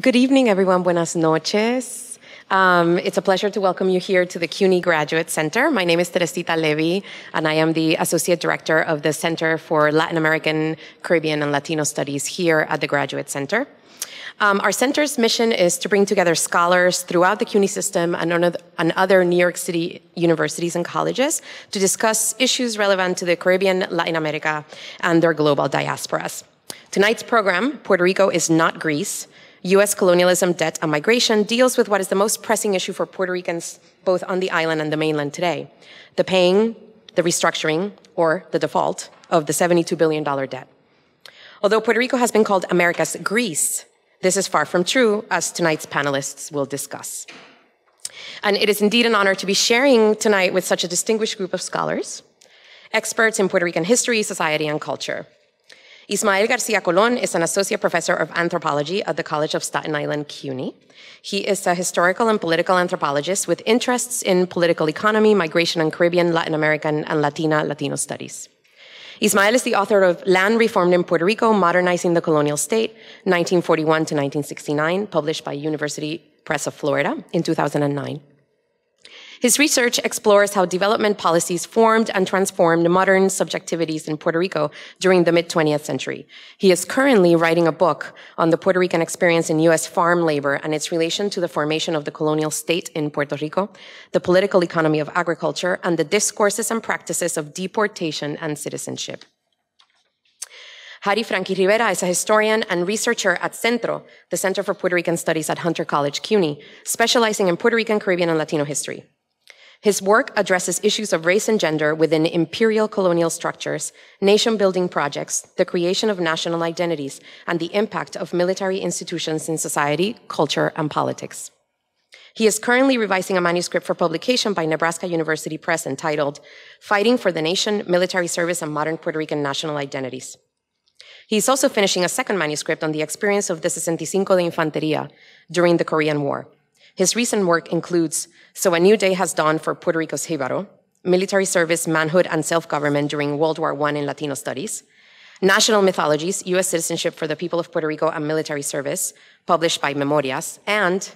Good evening, everyone. Buenas noches. Um, it's a pleasure to welcome you here to the CUNY Graduate Center. My name is Teresita Levy, and I am the Associate Director of the Center for Latin American, Caribbean, and Latino Studies here at the Graduate Center. Um, our center's mission is to bring together scholars throughout the CUNY system and, and other New York City universities and colleges to discuss issues relevant to the Caribbean, Latin America, and their global diasporas. Tonight's program, Puerto Rico is not Greece, US colonialism, debt, and migration, deals with what is the most pressing issue for Puerto Ricans both on the island and the mainland today the paying, the restructuring, or the default of the $72 billion debt. Although Puerto Rico has been called America's Greece, this is far from true, as tonight's panelists will discuss. And it is indeed an honor to be sharing tonight with such a distinguished group of scholars, experts in Puerto Rican history, society, and culture. Ismael Garcia Colon is an associate professor of anthropology at the College of Staten Island, CUNY. He is a historical and political anthropologist with interests in political economy, migration, and Caribbean, Latin American, and Latina Latino studies. Ismael is the author of Land Reformed in Puerto Rico, Modernizing the Colonial State, 1941 to 1969, published by University Press of Florida in 2009. His research explores how development policies formed and transformed modern subjectivities in Puerto Rico during the mid 20th century. He is currently writing a book on the Puerto Rican experience in U.S. farm labor and its relation to the formation of the colonial state in Puerto Rico, the political economy of agriculture, and the discourses and practices of deportation and citizenship. Harry Franqui Rivera is a historian and researcher at Centro, the Center for Puerto Rican Studies at Hunter College, CUNY, specializing in Puerto Rican, Caribbean, and Latino history. His work addresses issues of race and gender within imperial colonial structures, nation building projects, the creation of national identities, and the impact of military institutions in society, culture, and politics. He is currently revising a manuscript for publication by Nebraska University Press entitled Fighting for the Nation, Military Service, and Modern Puerto Rican National Identities. He is also finishing a second manuscript on the experience of the 65 de Infanteria during the Korean War. His recent work includes So a New Day Has Dawned for Puerto Rico's Jibaro, Military Service, Manhood, and Self Government During World War I in Latino Studies, National Mythologies, U.S. Citizenship for the People of Puerto Rico and Military Service, published by Memorias, and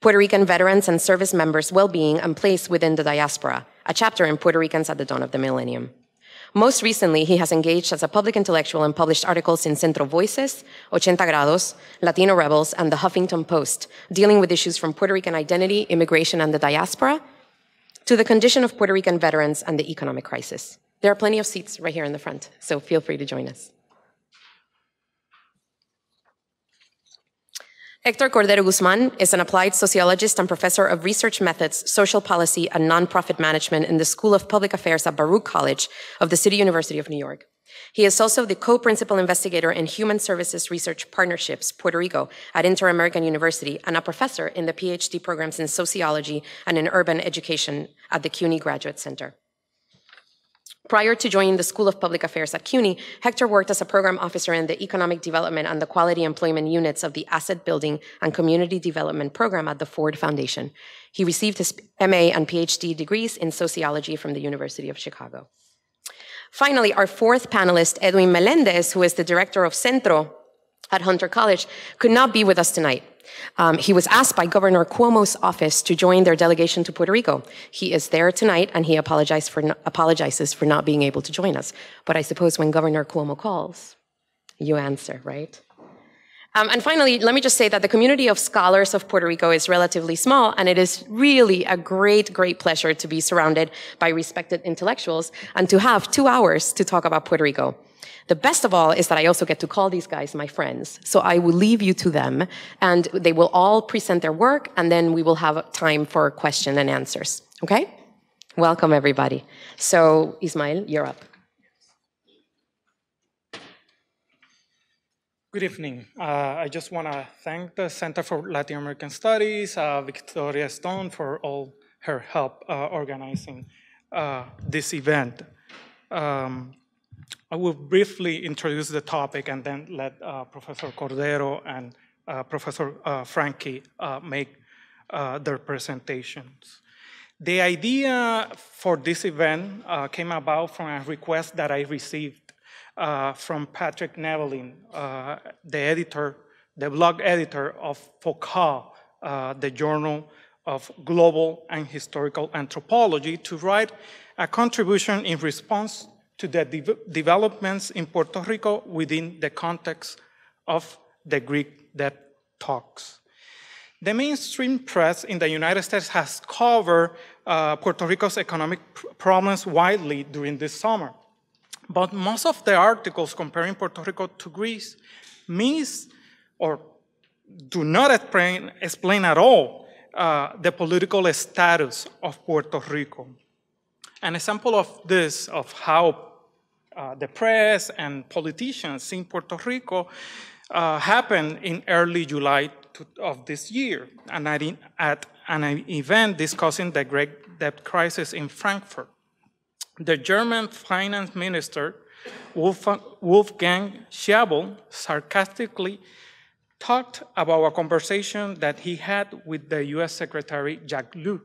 Puerto Rican Veterans and Service Members' Well-Being and Place Within the Diaspora, a chapter in Puerto Ricans at the Dawn of the Millennium. Most recently, he has engaged as a public intellectual and published articles in Centro Voices, Ochenta Grados, Latino Rebels, and the Huffington Post, dealing with issues from Puerto Rican identity, immigration, and the diaspora to the condition of Puerto Rican veterans and the economic crisis. There are plenty of seats right here in the front, so feel free to join us. Hector Cordero Guzman is an applied sociologist and professor of research methods, social policy, and nonprofit management in the School of Public Affairs at Baruch College of the City University of New York. He is also the co-principal investigator in Human Services Research Partnerships, Puerto Rico, at Inter-American University, and a professor in the PhD programs in sociology and in urban education at the CUNY Graduate Center. Prior to joining the School of Public Affairs at CUNY, Hector worked as a program officer in the Economic Development and the Quality Employment units of the Asset Building and Community Development Program at the Ford Foundation. He received his MA and PhD degrees in sociology from the University of Chicago. Finally, our fourth panelist, Edwin Melendez, who is the director of Centro at Hunter College, could not be with us tonight. Um, he was asked by Governor Cuomo's office to join their delegation to Puerto Rico. He is there tonight, and he for no, apologizes for not being able to join us. But I suppose when Governor Cuomo calls, you answer, right? Um, and finally, let me just say that the community of scholars of Puerto Rico is relatively small, and it is really a great, great pleasure to be surrounded by respected intellectuals and to have two hours to talk about Puerto Rico. The best of all is that I also get to call these guys my friends. So I will leave you to them and they will all present their work and then we will have time for question and answers. Okay? Welcome everybody. So Ismael, you're up. Good evening. Uh, I just want to thank the Center for Latin American Studies, uh, Victoria Stone, for all her help uh, organizing uh, this event. Um, I will briefly introduce the topic and then let uh, Professor Cordero and uh, Professor uh, Franqui uh, make uh, their presentations. The idea for this event came about from a request that I received from Patrick Neveling, the editor the blog editor of FOCAAL, the Journal of Global and Historical Anthropology, to write a contribution in response to the de developments in Puerto Rico within the context of the Greek debt talks. The mainstream press in the United States has covered uh, Puerto Rico's economic problems widely during this summer. But most of the articles comparing Puerto Rico to Greece miss or do not explain, explain at all uh, the political status of Puerto Rico. An example of this, of how uh, the press and politicians in Puerto Rico uh, happened in early July of this year and at an event discussing the great debt crisis in Frankfurt. The German finance minister, Wolfgang Schäuble, sarcastically talked about a conversation that he had with the US Secretary Jack Lew.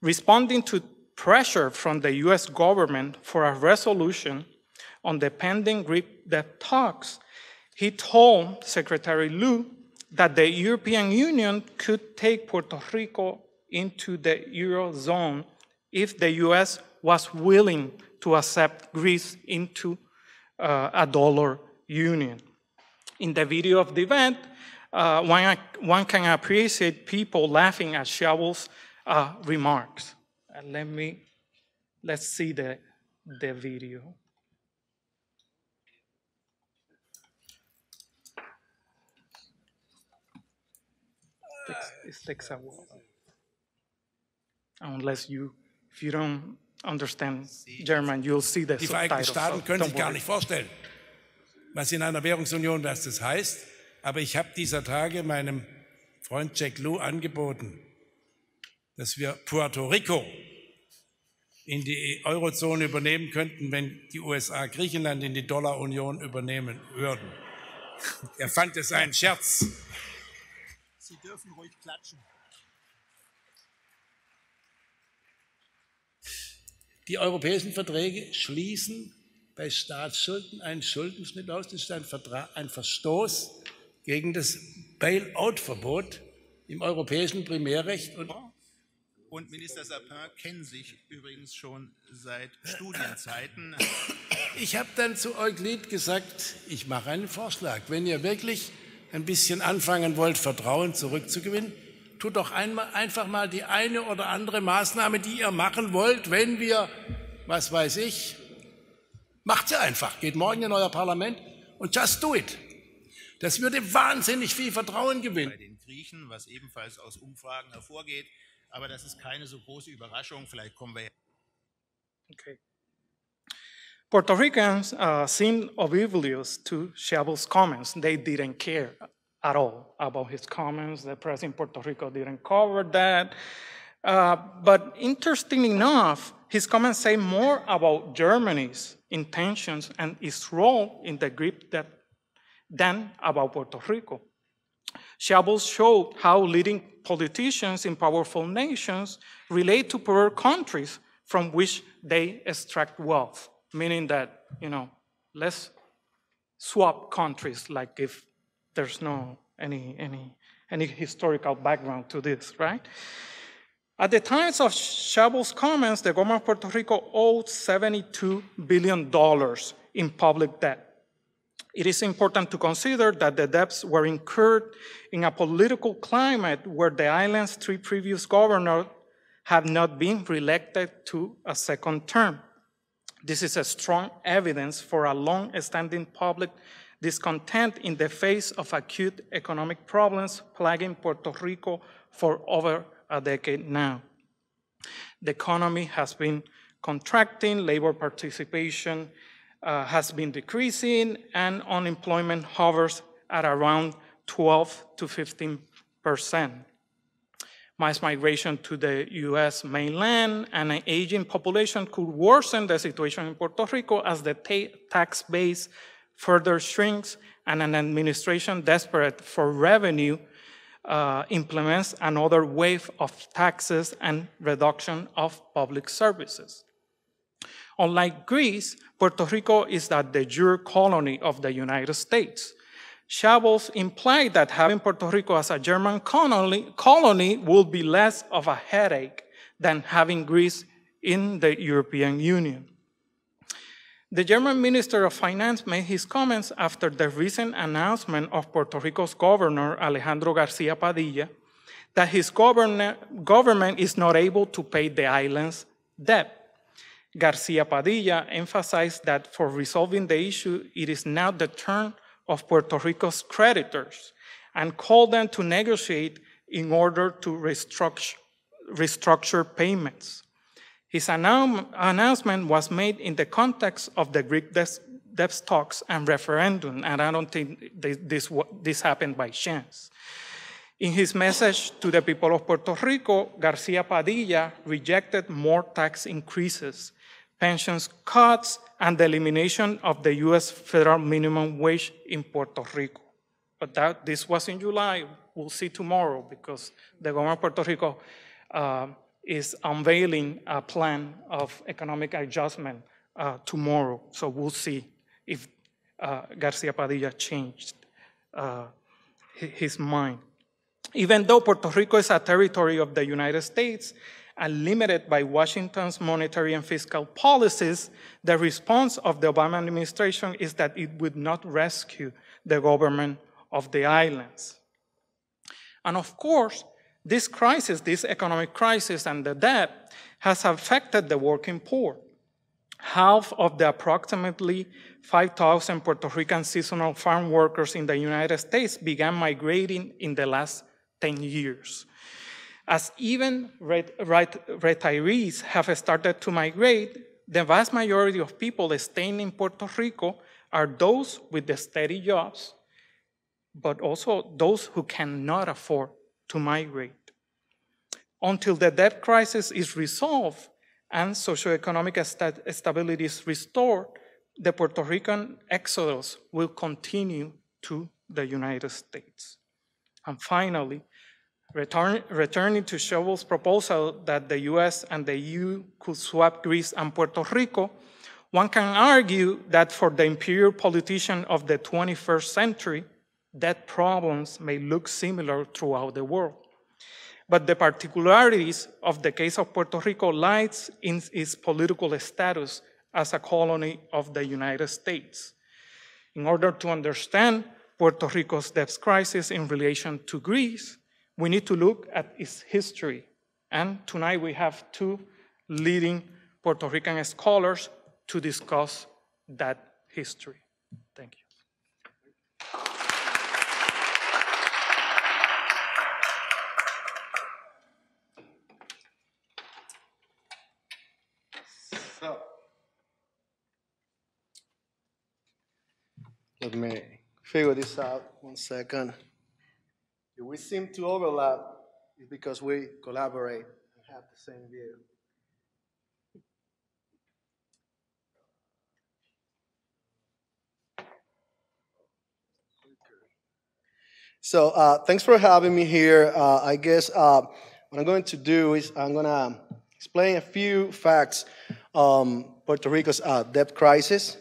Responding to pressure from the US government for a resolution on the pending Greek debt talks, he told Secretary Lew that the European Union could take Puerto Rico into the Eurozone if the US was willing to accept Greece into uh, a dollar union. In the video of the event, uh, one, one, can appreciate people laughing at Schäuble's uh, remarks. Let me, let's see the, the video. it takes a while. Unless you, if you don't understand German, you'll see the Die Vereinigten Staaten können sich gar nicht vorstellen, was in einer Währungsunion was das heißt. Aber ich habe dieser Tage meinem Freund Jack Lew angeboten, dass wir Puerto Rico in die Eurozone übernehmen könnten, wenn die USA Griechenland in die Dollarunion übernehmen würden. Er fand es einen Scherz. Sie dürfen ruhig klatschen. Die europäischen Verträge schließen bei Staatsschulden einen Schuldenschnitt aus. Das ist ein, Vertrag, ein Verstoß gegen das Bailout-Verbot im europäischen Primärrecht. Und, und Minister Sapin kennen sich übrigens schon seit Studienzeiten. Ich habe dann zu Euklid gesagt, ich mache einen Vorschlag. Wenn ihr wirklich ein bisschen anfangen wollt, Vertrauen zurückzugewinnen, tut doch einmal, einfach mal die eine oder andere Maßnahme, die ihr machen wollt, wenn wir, was weiß ich, macht sie einfach, geht morgen in euer Parlament und just do it. Das würde wahnsinnig viel Vertrauen gewinnen. Bei den Griechen, was ebenfalls aus Umfragen hervorgeht, aber das ist keine so große Überraschung. Vielleicht kommen wir. Okay. Puerto Ricans uh, seemed oblivious to Schäuble's comments. They didn't care at all about his comments. The press in Puerto Rico didn't cover that. Uh, but interesting enough, his comments say more about Germany's intentions and its role in the Greek debt than about Puerto Rico. Schäuble showed how leading politicians in powerful nations relate to poorer countries from which they extract wealth meaning that, you know, let's swap countries like if there's no any, any, any historical background to this, right? At the times of Schäuble's comments, the government of Puerto Rico owed $72 billion in public debt. It is important to consider that the debts were incurred in a political climate where the island's three previous governors have not been reelected to a second term. This is a strong evidence for a long-standing public discontent in the face of acute economic problems plaguing Puerto Rico for over a decade now. The economy has been contracting, labor participation uh, has been decreasing, and unemployment hovers at around 12 to 15 percent mass migration to the US mainland and an aging population could worsen the situation in Puerto Rico as the tax base further shrinks and an administration desperate for revenue uh, implements another wave of taxes and reduction of public services. Unlike Greece, Puerto Rico is the de jure colony of the United States. Schäuble implied that having Puerto Rico as a German colony, colony will be less of a headache than having Greece in the European Union. The German Minister of Finance made his comments after the recent announcement of Puerto Rico's governor, Alejandro Garcia Padilla, that his government is not able to pay the island's debt. Garcia Padilla emphasized that for resolving the issue, it is now the turn of Puerto Rico's creditors and called them to negotiate in order to restructure, restructure payments. His annou announcement was made in the context of the Greek debt talks and referendum, and I don't think this, this happened by chance. In his message to the people of Puerto Rico, Garcia Padilla rejected more tax increases, pensions cuts, and the elimination of the US federal minimum wage in Puerto Rico. But that, this was in July. We'll see tomorrow because the government of Puerto Rico uh, is unveiling a plan of economic adjustment uh, tomorrow. So we'll see if uh, Garcia Padilla changed uh, his mind. Even though Puerto Rico is a territory of the United States and limited by Washington's monetary and fiscal policies, the response of the Obama administration is that it would not rescue the government of the islands. And of course, this crisis, this economic crisis and the debt has affected the working poor. Half of the approximately 5,000 Puerto Rican seasonal farm workers in the United States began migrating in the last 10 years. As even retirees have started to migrate, the vast majority of people staying in Puerto Rico are those with the steady jobs, but also those who cannot afford to migrate. Until the debt crisis is resolved and socioeconomic stability is restored, the Puerto Rican exodus will continue to the United States. And finally, return, returning to Schäuble's proposal that the US and the EU could swap Greece and Puerto Rico, one can argue that for the imperial politician of the 21st century, debt problems may look similar throughout the world. But the particularities of the case of Puerto Rico lies in its political status as a colony of the United States. In order to understand Puerto Rico's debt crisis in relation to Greece, we need to look at its history. And tonight we have two leading Puerto Rican scholars to discuss that history. Thank you. So, let me figure this out one second. If we seem to overlap, it's because we collaborate and have the same view. So uh, thanks for having me here. Uh, I guess uh, what I'm going to do is I'm going to explain a few facts on Puerto Rico's uh, debt crisis.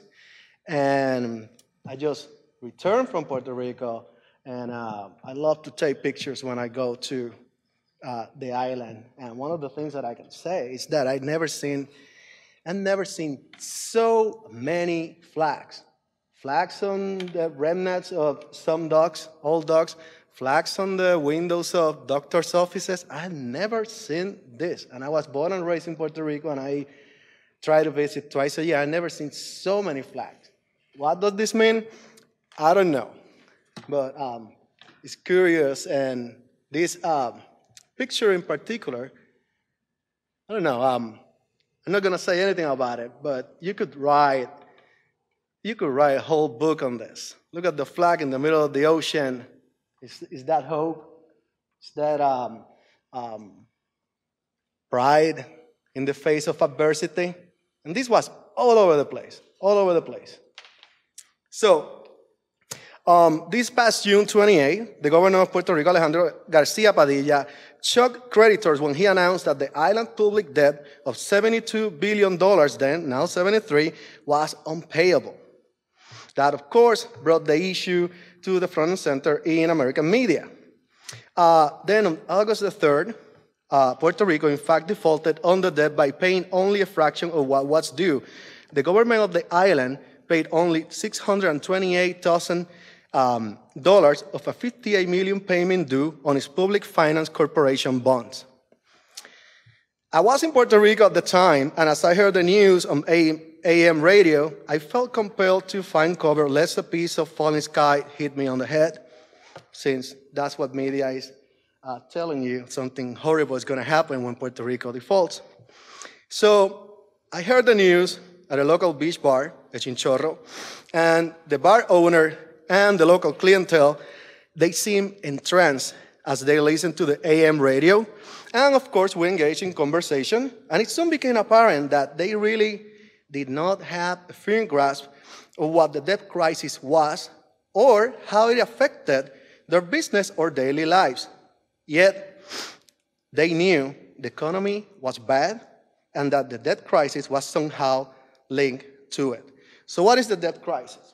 And I just returned from Puerto Rico and uh, I love to take pictures when I go to uh, the island. And one of the things that I can say is that I've never seen, I've never seen so many flags. Flags on the remnants of some dogs, old dogs, flags on the windows of doctors' offices. I've never seen this. And I was born and raised in Puerto Rico, and I try to visit twice a year. I've never seen so many flags. What does this mean? I don't know but um, it's curious. And this um, picture in particular, I don't know. Um, I'm not gonna say anything about it, but you could write, you could write a whole book on this. Look at the flag in the middle of the ocean. Is, is that hope? Is that um, um, pride in the face of adversity? And this was all over the place, all over the place. So um, this past June 28, the governor of Puerto Rico, Alejandro Garcia Padilla, shocked creditors when he announced that the island public debt of $72 billion then, now 73, was unpayable. That, of course, brought the issue to the front and center in American media. Uh, then on August the 3rd, uh, Puerto Rico, in fact, defaulted on the debt by paying only a fraction of what was due. The government of the island paid only $628,000 um, dollars of a 58 million payment due on its public finance corporation bonds. I was in Puerto Rico at the time, and as I heard the news on AM radio, I felt compelled to find cover lest a piece of falling sky hit me on the head, since that's what media is uh, telling you something horrible is going to happen when Puerto Rico defaults. So I heard the news at a local beach bar, a Chinchorro, and the bar owner and the local clientele, they seem entranced as they listen to the AM radio. And of course, we engage in conversation, and it soon became apparent that they really did not have a firm grasp of what the debt crisis was or how it affected their business or daily lives. Yet, they knew the economy was bad and that the debt crisis was somehow linked to it. So, what is the debt crisis?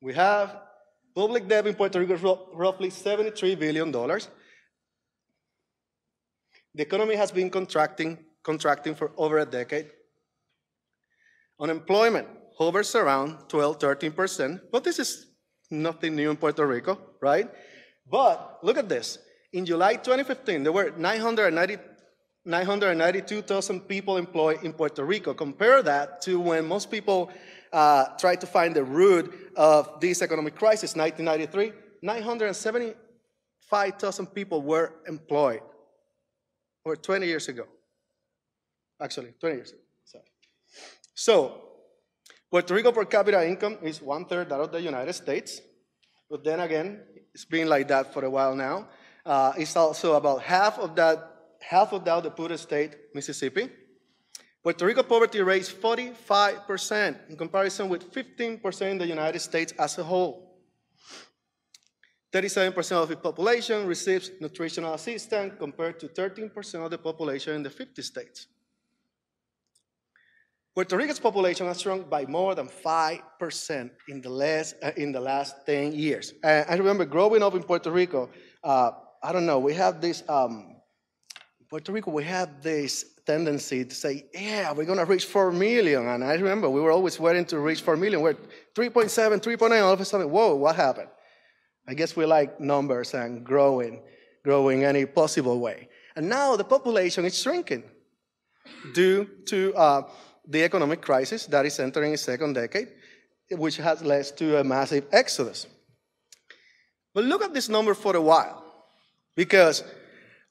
We have public debt in Puerto Rico roughly $73 billion. The economy has been contracting, contracting for over a decade. Unemployment hovers around 12, 13%, but this is nothing new in Puerto Rico, right? But look at this. In July 2015, there were 990, 992,000 people employed in Puerto Rico. Compare that to when most people uh, tried to find the root of this economic crisis, 1993, 975,000 people were employed, or 20 years ago. Actually, 20 years ago. Sorry. So, Puerto Rico per capita income is one third that of the United States, but then again, it's been like that for a while now. Uh, it's also about half of that, half of that of the poorest state, Mississippi. Puerto Rico poverty rate is 45% in comparison with 15% in the United States as a whole. 37% of the population receives nutritional assistance compared to 13% of the population in the 50 states. Puerto Rico's population has shrunk by more than 5% in the last, uh, in the last 10 years. Uh, I remember growing up in Puerto Rico, uh, I don't know, we have this, um, Puerto Rico, we have this tendency to say, yeah, we're going to reach 4 million. And I remember we were always waiting to reach 4 million. We're 3.7, 3.9, all of a sudden, whoa, what happened? I guess we like numbers and growing, growing any possible way. And now the population is shrinking due to uh, the economic crisis that is entering its second decade, which has led to a massive exodus. But look at this number for a while, because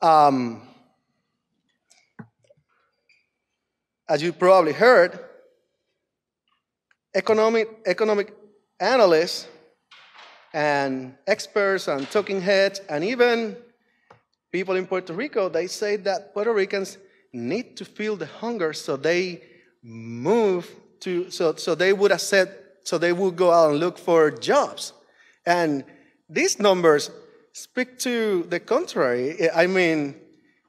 um, as you probably heard, economic, economic analysts and experts and talking heads and even people in Puerto Rico, they say that Puerto Ricans need to feel the hunger so they move to, so, so they would said, so they would go out and look for jobs. And these numbers speak to the contrary. I mean,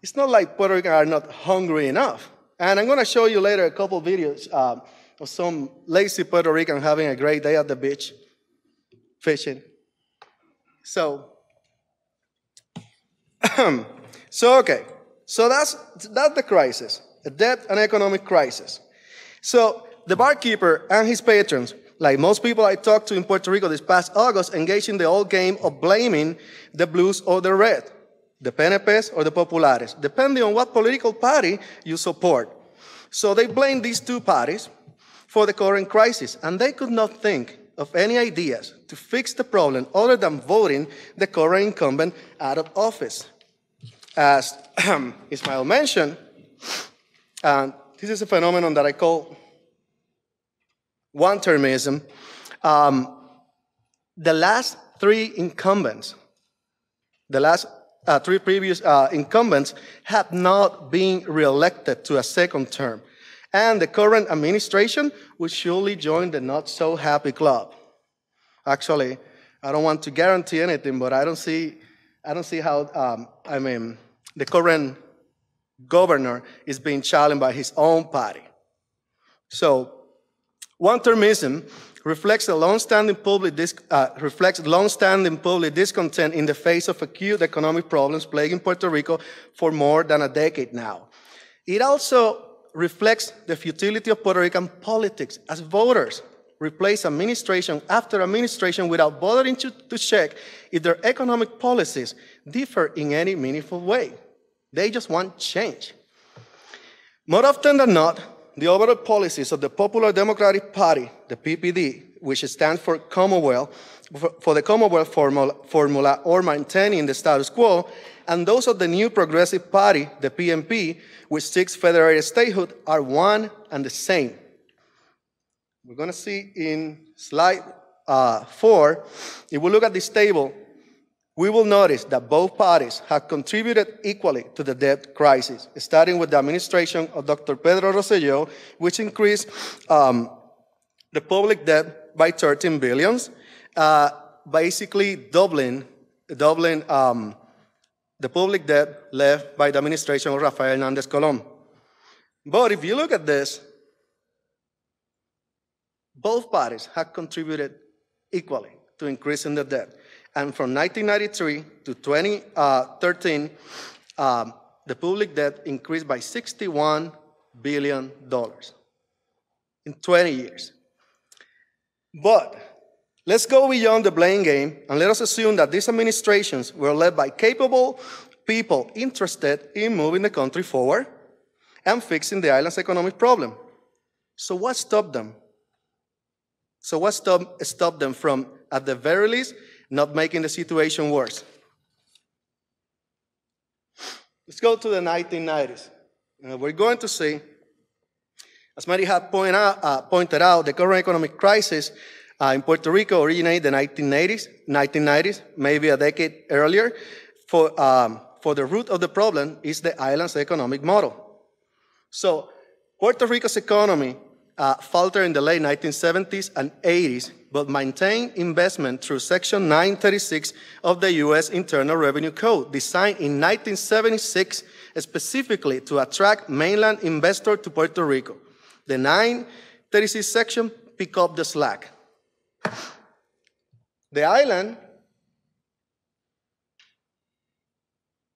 it's not like Puerto Ricans are not hungry enough. And I'm going to show you later a couple videos uh, of some lazy Puerto Rican having a great day at the beach fishing. So, so okay. So that's, that's the crisis, a debt and economic crisis. So the barkeeper and his patrons, like most people I talked to in Puerto Rico this past August, engaged in the old game of blaming the blues or the red, the PNPs or the Populares, depending on what political party you support. So they blamed these two parties for the current crisis, and they could not think of any ideas to fix the problem other than voting the current incumbent out of office. As Ismael mentioned, and this is a phenomenon that I call one termism. Um, the last three incumbents, the last uh, three previous uh, incumbents have not been reelected to a second term. And the current administration will surely join the not so happy club. Actually, I don't want to guarantee anything, but I don't see, I don't see how, um, I mean, the current governor is being challenged by his own party. So One-termism reflects a long-standing public uh, reflects long-standing public discontent in the face of acute economic problems plaguing Puerto Rico for more than a decade now. It also reflects the futility of Puerto Rican politics as voters replace administration after administration without bothering to, to check if their economic policies differ in any meaningful way. They just want change. More often than not, the overall policies of the Popular Democratic Party, the PPD, which stands for Commonwealth, for the Commonwealth formula, formula or maintaining the status quo, and those of the new Progressive Party, the PNP, which seeks federated statehood, are one and the same. We're going to see in slide uh, four, if we look at this table, we will notice that both parties have contributed equally to the debt crisis, starting with the administration of Dr. Pedro Rosselló, which increased um, the public debt by 13 billions, uh, basically doubling, doubling um, the public debt left by the administration of Rafael Hernández Colón. But if you look at this, both parties have contributed equally to increasing the debt. And from 1993 to 2013, um, the public debt increased by $61 billion in 20 years. But let's go beyond the blame game and let us assume that these administrations were led by capable people interested in moving the country forward and fixing the island's economic problem. So, what stopped them? So, what stopped, stopped them from, at the very least, not making the situation worse? Let's go to the 1990s. Uh, we're going to see, as Mary had point out, uh, pointed out, the current economic crisis uh, in Puerto Rico originated in the 1980s, 1990s, maybe a decade earlier. For, um, for the root of the problem is the island's economic model. So, Puerto Rico's economy uh, faltered in the late 1970s and 80s, but maintained investment through Section 936 of the U.S. Internal Revenue Code, designed in 1976 specifically to attract mainland investors to Puerto Rico. The 936 section pick up the slack. The island,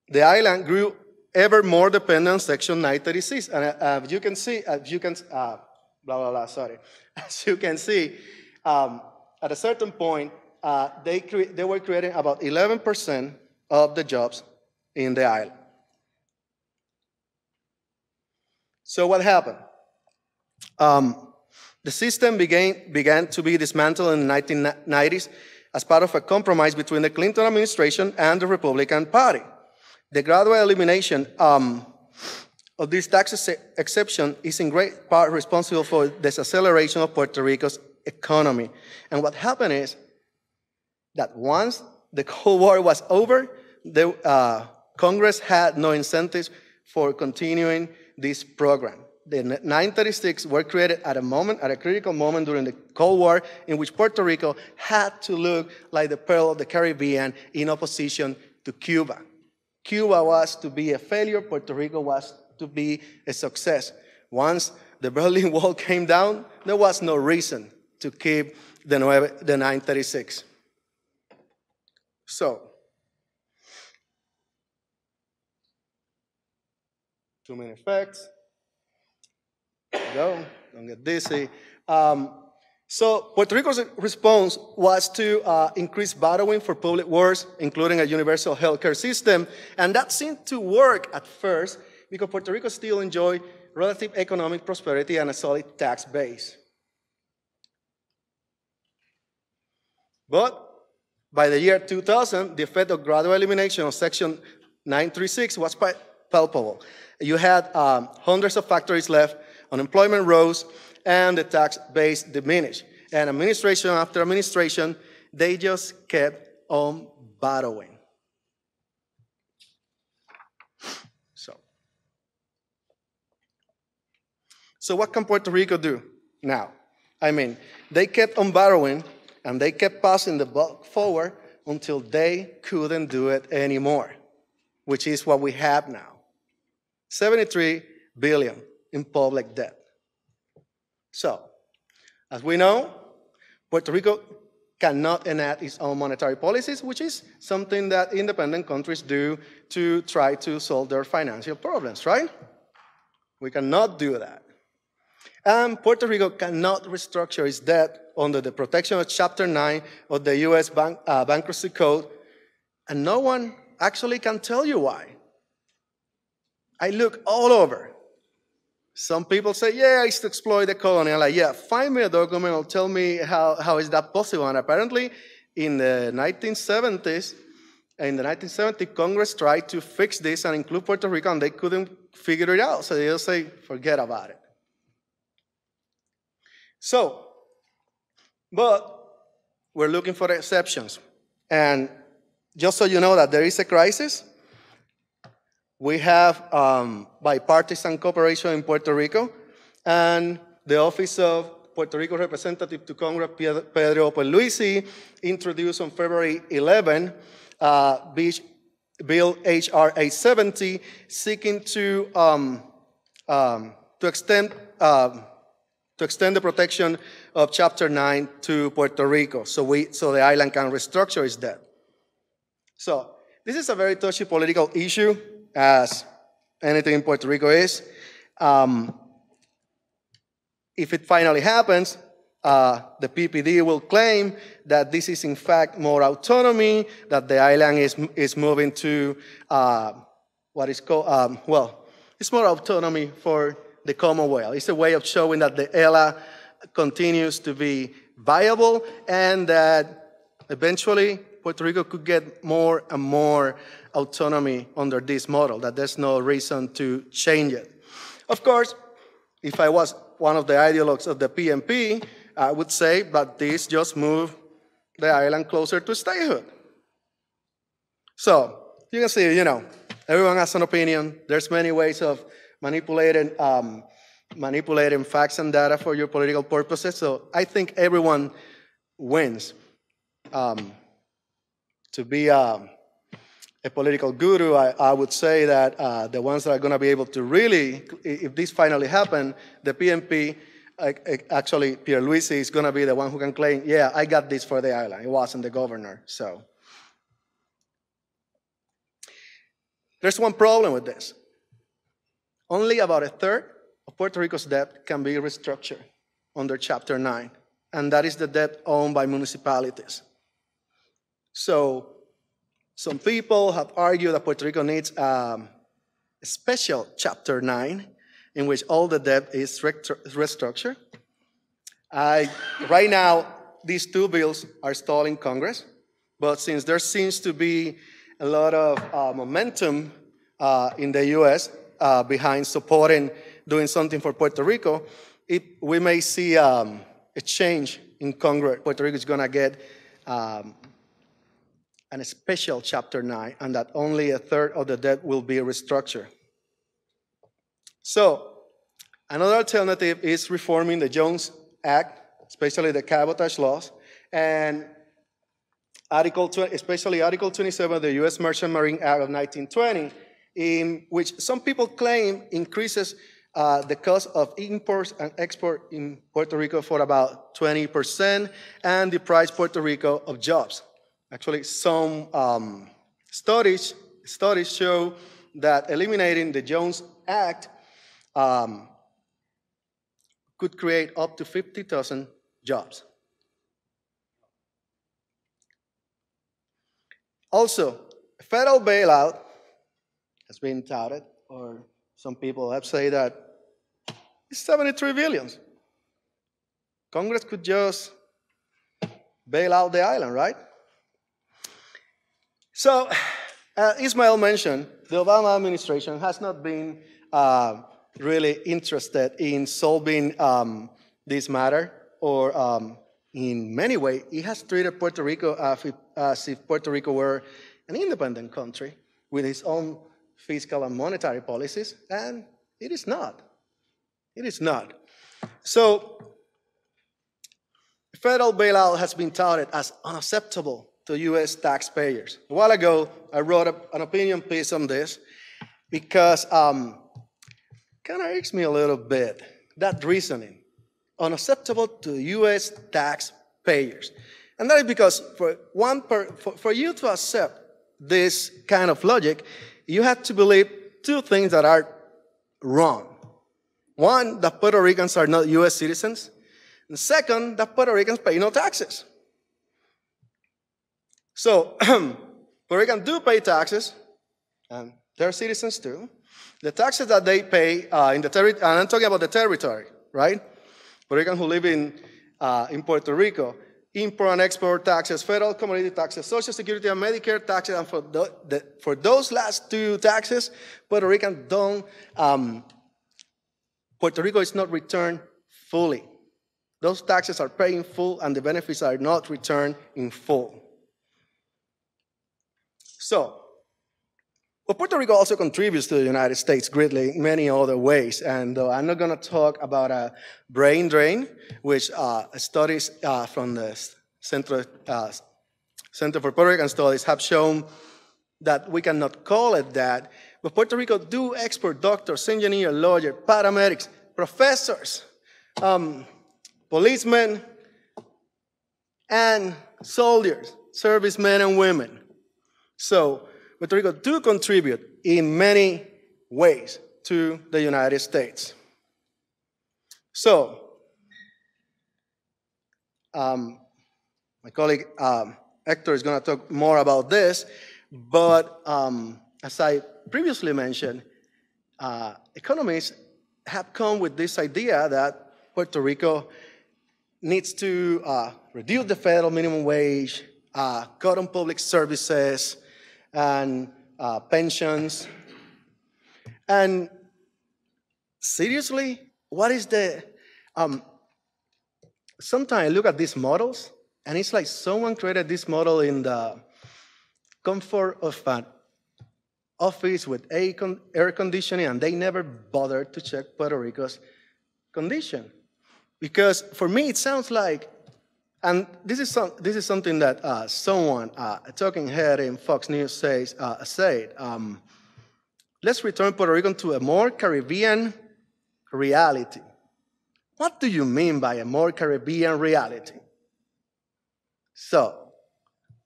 the island grew ever more dependent on Section 936, and uh, you can see, as you can. Uh, blah, blah, blah, sorry. As you can see, um, at a certain point, uh, they, cre- they were creating about 11% of the jobs in the island. So what happened? Um, the system began, began to be dismantled in the 1990s as part of a compromise between the Clinton administration and the Republican Party. The gradual elimination um, of this tax ex- exception is in great part responsible for the acceleration of Puerto Rico's economy. And what happened is that once the Cold War was over, the, uh, Congress had no incentives for continuing this program. The 936 were created at a moment, at a critical moment during the Cold War, in which Puerto Rico had to look like the pearl of the Caribbean in opposition to Cuba. Cuba was to be a failure, Puerto Rico was to be a success. Once the Berlin Wall came down, there was no reason to keep the, the 936. So, too many facts. Go, don't get dizzy. Um, so Puerto Rico's response was to uh, increase borrowing for public works, including a universal healthcare system, and that seemed to work at first because Puerto Rico still enjoy relative economic prosperity and a solid tax base. But by the year 2000, the effect of gradual elimination of Section 936 was quite palpable. You had um, hundreds of factories left, unemployment rose, and the tax base diminished. And administration after administration, they just kept on borrowing. So, so what can Puerto Rico do now? I mean, they kept on borrowing and they kept passing the buck forward until they couldn't do it anymore, which is what we have now. 73 billion in public debt. So, As we know, Puerto Rico cannot enact its own monetary policies, which is something that independent countries do to try to solve their financial problems, right? We cannot do that. And Puerto Rico cannot restructure its debt under the protection of Chapter 9 of the US Bank, uh, Bankruptcy Code, and no one actually can tell you why. I look all over. Some people say, yeah, I used to exploit the colony. I'm like, yeah, find me a document or tell me how, how is that possible. And apparently, in the 1970s, in the 1970s, Congress tried to fix this and include Puerto Rico, and they couldn't figure it out. So they just say, forget about it. So, but we're looking for exceptions. And just so you know that there is a crisis, we have um, bipartisan cooperation in Puerto Rico, and the Office of Puerto Rico Representative to Congress, Pedro Pierluisi, introduced on February 11 uh, Bill H.R. 870, seeking to, um, um, to extend uh, to extend the protection of Chapter 9 to Puerto Rico so, we, so the island can restructure its debt. So, this is a very touchy political issue, as anything in Puerto Rico is. Um, if it finally happens, uh, the PPD will claim that this is in fact more autonomy, that the island is, is moving to uh, what is called, um, well, it's more autonomy for the Commonwealth. It's a way of showing that the ELA continues to be viable and that eventually Puerto Rico could get more and more autonomy under this model, that there's no reason to change it. Of course, if I was one of the ideologues of the PNP, I would say that this just moved the island closer to statehood. So, you can see, you know, everyone has an opinion. There's many ways of manipulating, um, manipulating facts and data for your political purposes. So I think everyone wins. Um, to be a, a, political guru, I, I would say that uh, the ones that are going to be able to really, if this finally happens, the PNP, actually Pierre Pierluisi is going to be the one who can claim, yeah, I got this for the island. It wasn't the governor. So there's one problem with this. Only about a third of Puerto Rico's debt can be restructured under Chapter 9, and that is the debt owned by municipalities. So, some people have argued that Puerto Rico needs um, a special Chapter 9 in which all the debt is restructured. I, right now, these two bills are stalled in Congress, but since there seems to be a lot of uh, momentum uh, in the US, uh, behind supporting doing something for Puerto Rico, it, we may see um, a change in Congress. Puerto Rico is going to get um, a special Chapter 9, and that only a third of the debt will be restructured. So, another alternative is reforming the Jones Act, especially the cabotage laws, and Article especially Article 27 of the U.S. Merchant Marine Act of 1920, in which some people claim increases uh, the cost of imports and export in Puerto Rico for about 20% and deprives Puerto Rico of jobs. Actually, some um, studies, studies show that eliminating the Jones Act um, could create up to 50,000 jobs. Also, federal bailout has been touted, or some people have said that it's 73 billions. Congress could just bail out the island, right? So, uh, Ismael mentioned the Obama administration has not been uh, really interested in solving um, this matter, or um, in many ways, it has treated Puerto Rico as if, as if Puerto Rico were an independent country with its own fiscal and monetary policies, and it is not. It is not. So, federal bailout has been touted as unacceptable to US taxpayers. A while ago, I wrote a, an opinion piece on this because um, kind of irks me a little bit that reasoning unacceptable to U.S. taxpayers. And that is because for, one per, for, for you to accept this kind of logic, you have to believe two things that are wrong. One, that Puerto Ricans are not U.S. citizens. And second, that Puerto Ricans pay no taxes. So, Puerto Ricans do pay taxes, and they're citizens too. The taxes that they pay uh, in the territory, and I'm talking about the territory, right? Puerto Ricans who live in, uh, in Puerto Rico, import and export taxes, federal commodity taxes, Social Security and Medicare taxes, and for, the, the, for those last two taxes, Puerto Ricans don't, um, Puerto Rico is not returned fully. Those taxes are paid in full and the benefits are not returned in full. So, well, Puerto Rico also contributes to the United States greatly in many other ways. And uh, I'm not going to talk about a brain drain, which uh, studies uh, from the Center, uh, Center for Puerto Rican Studies have shown that we cannot call it that. But Puerto Rico do export doctors, engineers, lawyers, paramedics, professors, um, policemen, and soldiers, servicemen and women. So Puerto Rico do contribute in many ways to the United States. So, um, my colleague um, Hector is going to talk more about this, but um, as I previously mentioned, uh, economists have come with this idea that Puerto Rico needs to uh, reduce the federal minimum wage, uh, cut on public services, and uh, pensions. And seriously, what is the. Um, sometimes I look at these models, and it's like someone created this model in the comfort of an office with air conditioning, and they never bothered to check Puerto Rico's condition. Because for me, it sounds like and this is, some, this is something that uh, someone, uh, a talking head in Fox News says, uh, said. Um, let's return Puerto Rico to a more Caribbean reality. What do you mean by a more Caribbean reality? So,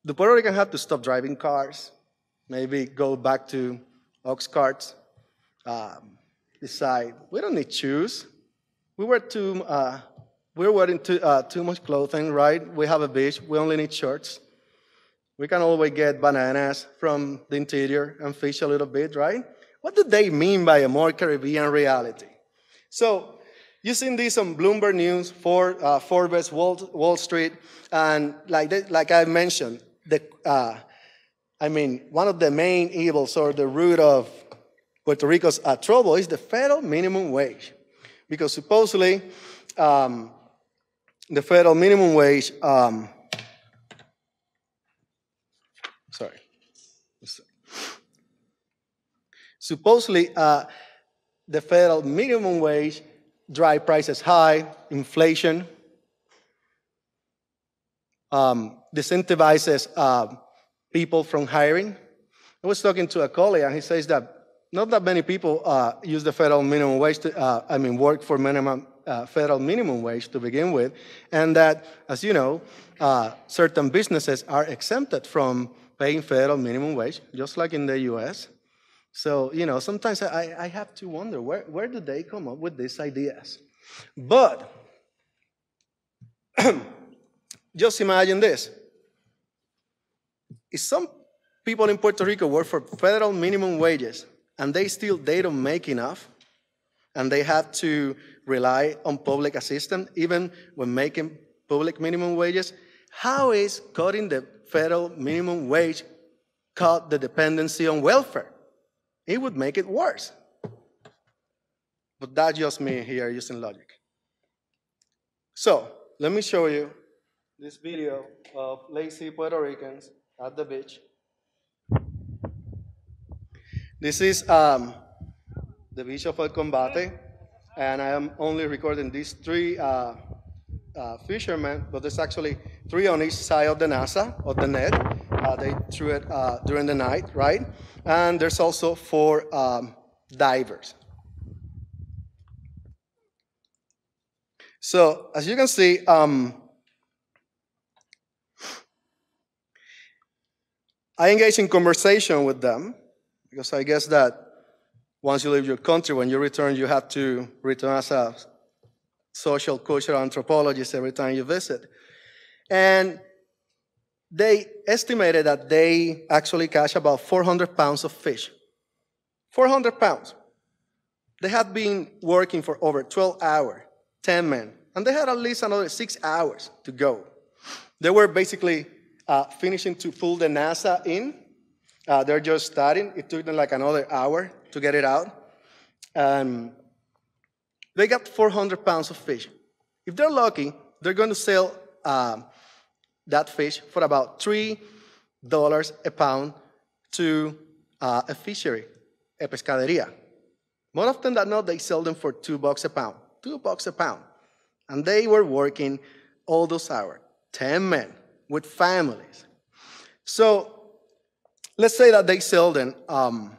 the Puerto Rican have to stop driving cars, maybe go back to ox carts, um, decide we don't need shoes. We were too uh, we're wearing too, uh, too much clothing, right? We have a beach, we only need shirts. We can always get bananas from the interior and fish a little bit, right? What do they mean by a more Caribbean reality? So, seen this on Bloomberg News, for, uh, Forbes, Wall, Wall Street, and like, they, like I mentioned, the, uh, I mean, one of the main evils or the root of Puerto Rico's uh, trouble is the federal minimum wage. Because supposedly, um, the federal minimum wage, um, sorry. Supposedly, uh, the federal minimum wage drive prices high, inflation, um, disincentivizes uh, people from hiring. I was talking to a colleague, and he says that not that many people uh, use the federal minimum wage to, uh, I mean, work for minimum uh, federal minimum wage to begin with, and that, as you know, uh, certain businesses are exempted from paying federal minimum wage, just like in the US. So, you know, sometimes I, I have to wonder where, where do they come up with these ideas? But, just imagine this. If some people in Puerto Rico work for federal minimum wages and they still they don't make enough, and they have to rely on public assistance even when making public minimum wages. How is cutting the federal minimum wage cut the dependency on welfare? It would make it worse. But that's just me here using logic. So, let me show you this video of lazy Puerto Ricans at the beach. This is um, the beach of Combate, and I am only recording these three uh, uh, fishermen, but there's actually three on each side of the NASA, of the net. Uh, they threw it uh, during the night, right? And there's also four um, divers. So as you can see, um, I engage in conversation with them because I guess that once you leave your country, when you return, you have to return as a social cultural anthropologist every time you visit. And they estimated that they actually catch about 400 pounds of fish. 400 pounds. They had been working for over 12 hours, 10 men, and they had at least another six hours to go. They were basically uh, finishing to pull the NASA in. Uh, they're just starting. It took them like another hour to get it out. Um, they got 400 pounds of fish. If they're lucky, they're going to sell uh, that fish for about $3 a pound to uh, a fishery, a pescaderia. More often than not, they sell them for two bucks a pound. Two bucks a pound. And they were working all those hours, 10 men with families. So let's say that they sell them, um,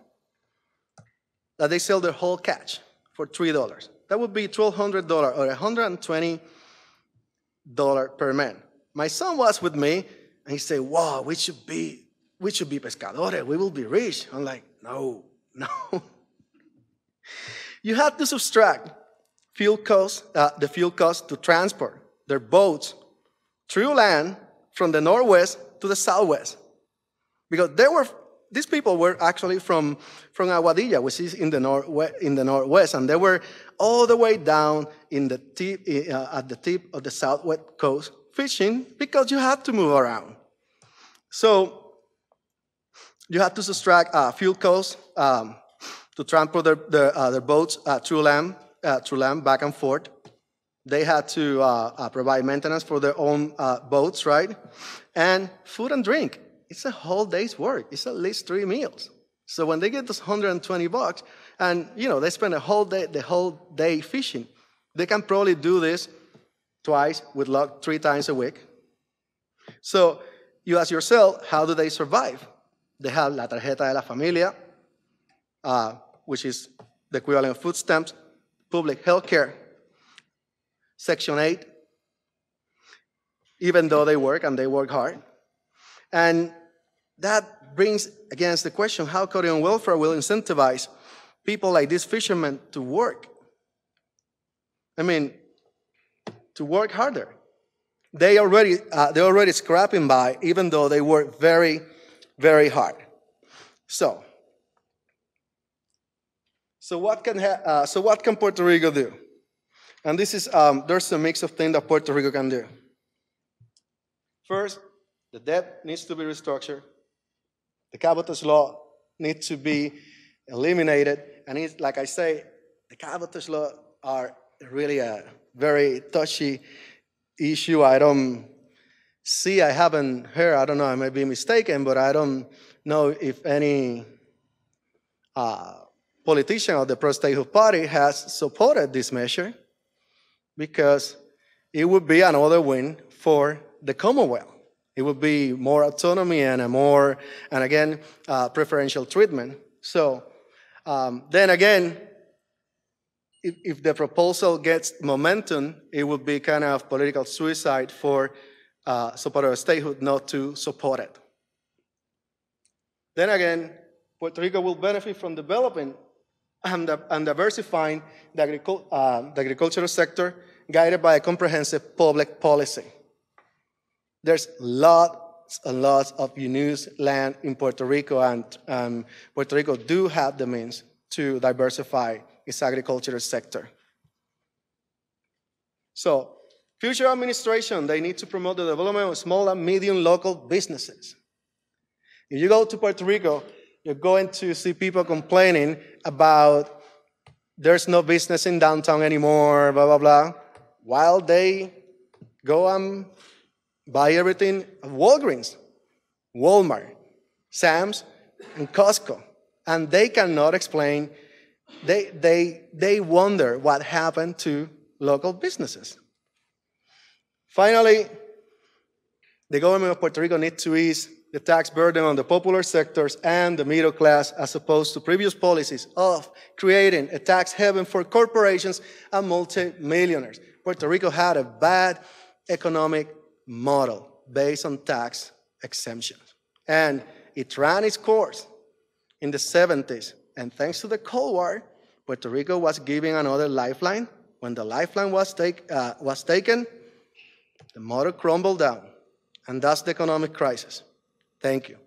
that they sell their whole catch for $3. That would be $1,200 or $120 per man. My son was with me, and he said, wow, we should be, we should be pescadores. We will be rich. I'm like, no, no. you have to subtract fuel costs, uh, the fuel cost to transport their boats through land from the northwest to the southwest. Because they were, these people were actually from, from Aguadilla, which is in the, northwest, in the northwest, and they were all the way down in the tip, uh, at the tip of the southwest coast fishing because you had to move around. So you had to subtract uh, fuel costs um, to transport their, their, uh, their boats uh, through land, uh, through land back and forth. They had to uh, provide maintenance for their own boats, right? And food and drink. It's a whole day's work. It's at least three meals. So when they get those 120 bucks, and you know they spend a whole day, the whole day fishing, they can probably do this twice with luck, three times a week. So you ask yourself, how do they survive? They have la tarjeta de la familia, uh, which is the equivalent of food stamps, public health care, Section 8, even though they work and they work hard. And that brings against the question how Korean welfare will incentivize people like these fishermen to work. I mean, to work harder. They already, uh, they're already scrapping by, even though they work very, very hard. So, so what can, uh, so what can Puerto Rico do? And this is, um, there's a mix of things that Puerto Rico can do. First, the debt needs to be restructured. The cabotage law needs to be eliminated. And it's, like I say, the cabotage law are really a very touchy issue. I don't see, I haven't heard, I don't know, I may be mistaken, but I don't know if any uh, politician of the pro-statehood party has supported this measure because it would be another win for the Commonwealth. It would be more autonomy and a more, and again, uh, preferential treatment. So um, then again, if, if, the proposal gets momentum, it would be kind of political suicide for uh, supporter of statehood not to support it. Then again, Puerto Rico will benefit from developing and, and diversifying the, uh, the agricultural sector guided by a comprehensive public policy. There's lots and lots of unused land in Puerto Rico, and um, Puerto Rico do have the means to diversify its agricultural sector. So, future administration, they need to promote the development of small and medium local businesses. If you go to Puerto Rico, you're going to see people complaining about there's no business in downtown anymore, blah, blah, blah while they go and buy everything at Walgreens, Walmart, Sam's, and Costco. And they cannot explain, they, they, they wonder what happened to local businesses. Finally, the government of Puerto Rico needs to ease the tax burden on the popular sectors and the middle class as opposed to previous policies of creating a tax haven for corporations and multimillionaires. Puerto Rico had a bad economic model based on tax exemptions. And it ran its course in the 70s. And thanks to the Cold War, Puerto Rico was given another lifeline. When the lifeline was, take, uh, was taken, the model crumbled down. And that's the economic crisis. Thank you.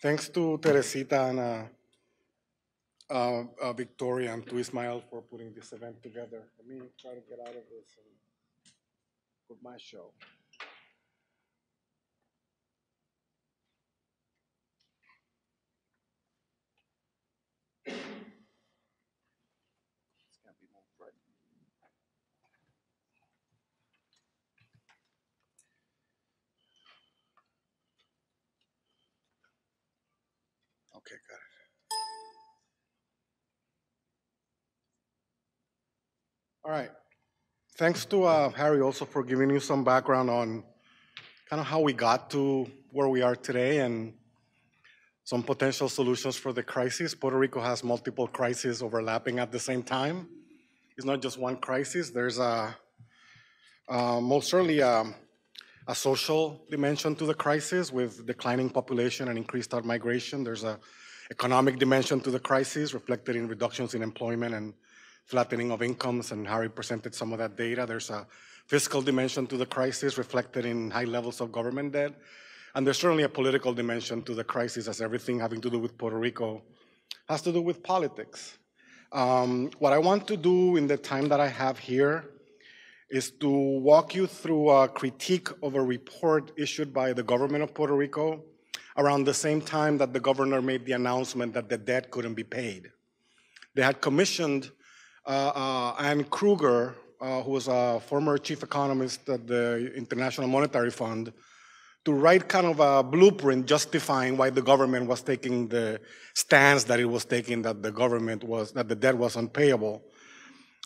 Thanks to Teresita and uh, uh, uh, Victoria and to Ismael for putting this event together. Let me try to get out of this and put my show. Okay, got it. All right. Thanks to uh, Harry also for giving you some background on kind of how we got to where we are today and some potential solutions for the crisis. Puerto Rico has multiple crises overlapping at the same time. It's not just one crisis. There's a uh, most certainly um, a social dimension to the crisis with declining population and increased out migration. There's a economic dimension to the crisis reflected in reductions in employment and flattening of incomes, and Harry presented some of that data. There's a fiscal dimension to the crisis reflected in high levels of government debt. And there's certainly a political dimension to the crisis as everything having to do with Puerto Rico has to do with politics. Um, what I want to do in the time that I have here is to walk you through a critique of a report issued by the government of Puerto Rico around the same time that the governor made the announcement that the debt couldn't be paid. They had commissioned uh, uh, Anne Krueger, uh, who was a former chief economist at the International Monetary Fund, to write kind of a blueprint justifying why the government was taking the stance that it was taking that the government was, that the debt was unpayable.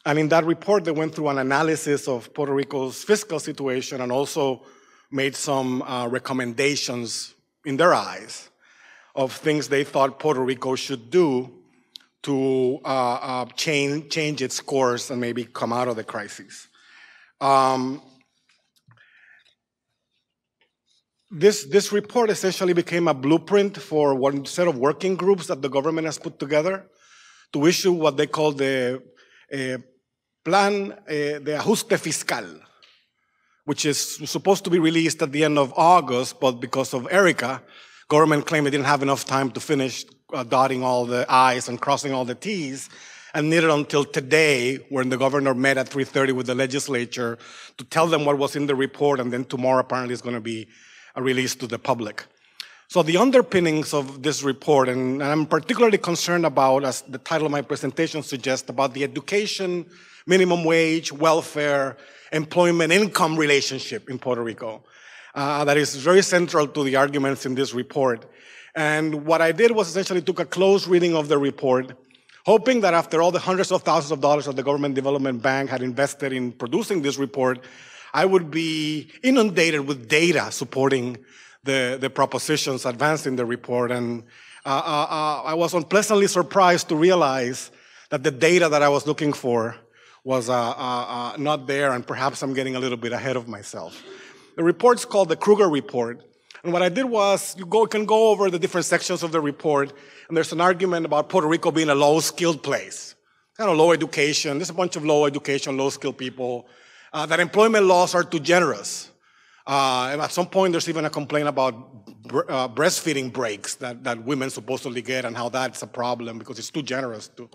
And in that report, they went through an analysis of Puerto Rico's fiscal situation and also made some uh, recommendations in their eyes of things they thought Puerto Rico should do to uh, uh, change, change its course and maybe come out of the crisis. Um, this, this report essentially became a blueprint for one set of working groups that the government has put together to issue what they call the uh, Plan uh, de Ajuste Fiscal, which is supposed to be released at the end of August, but because of Erika, government claimed they didn't have enough time to finish uh, dotting all the I's and crossing all the T's, and needed until today, when the governor met at 3.30 with the legislature to tell them what was in the report, and then tomorrow apparently is going to be released to the public. So the underpinnings of this report, and I'm particularly concerned about, as the title of my presentation suggests, about the education, minimum wage, welfare, employment, income relationship in Puerto Rico. Uh, that is very central to the arguments in this report. And what I did was essentially took a close reading of the report, hoping that after all the hundreds of thousands of dollars that the Government Development Bank had invested in producing this report, I would be inundated with data supporting the, the propositions advanced in the report. And uh, uh, uh, I was unpleasantly surprised to realize that the data that I was looking for was uh, uh, uh, not there, and perhaps I'm getting a little bit ahead of myself. The report's called the Krueger Report. And what I did was, you go, can go over the different sections of the report, and there's an argument about Puerto Rico being a low-skilled place. Kind of low education. There's a bunch of low education, low-skilled people. Uh, that employment laws are too generous. Uh, and at some point, there's even a complaint about uh, breastfeeding breaks that, that women supposedly get and how that's a problem because it's too generous. To,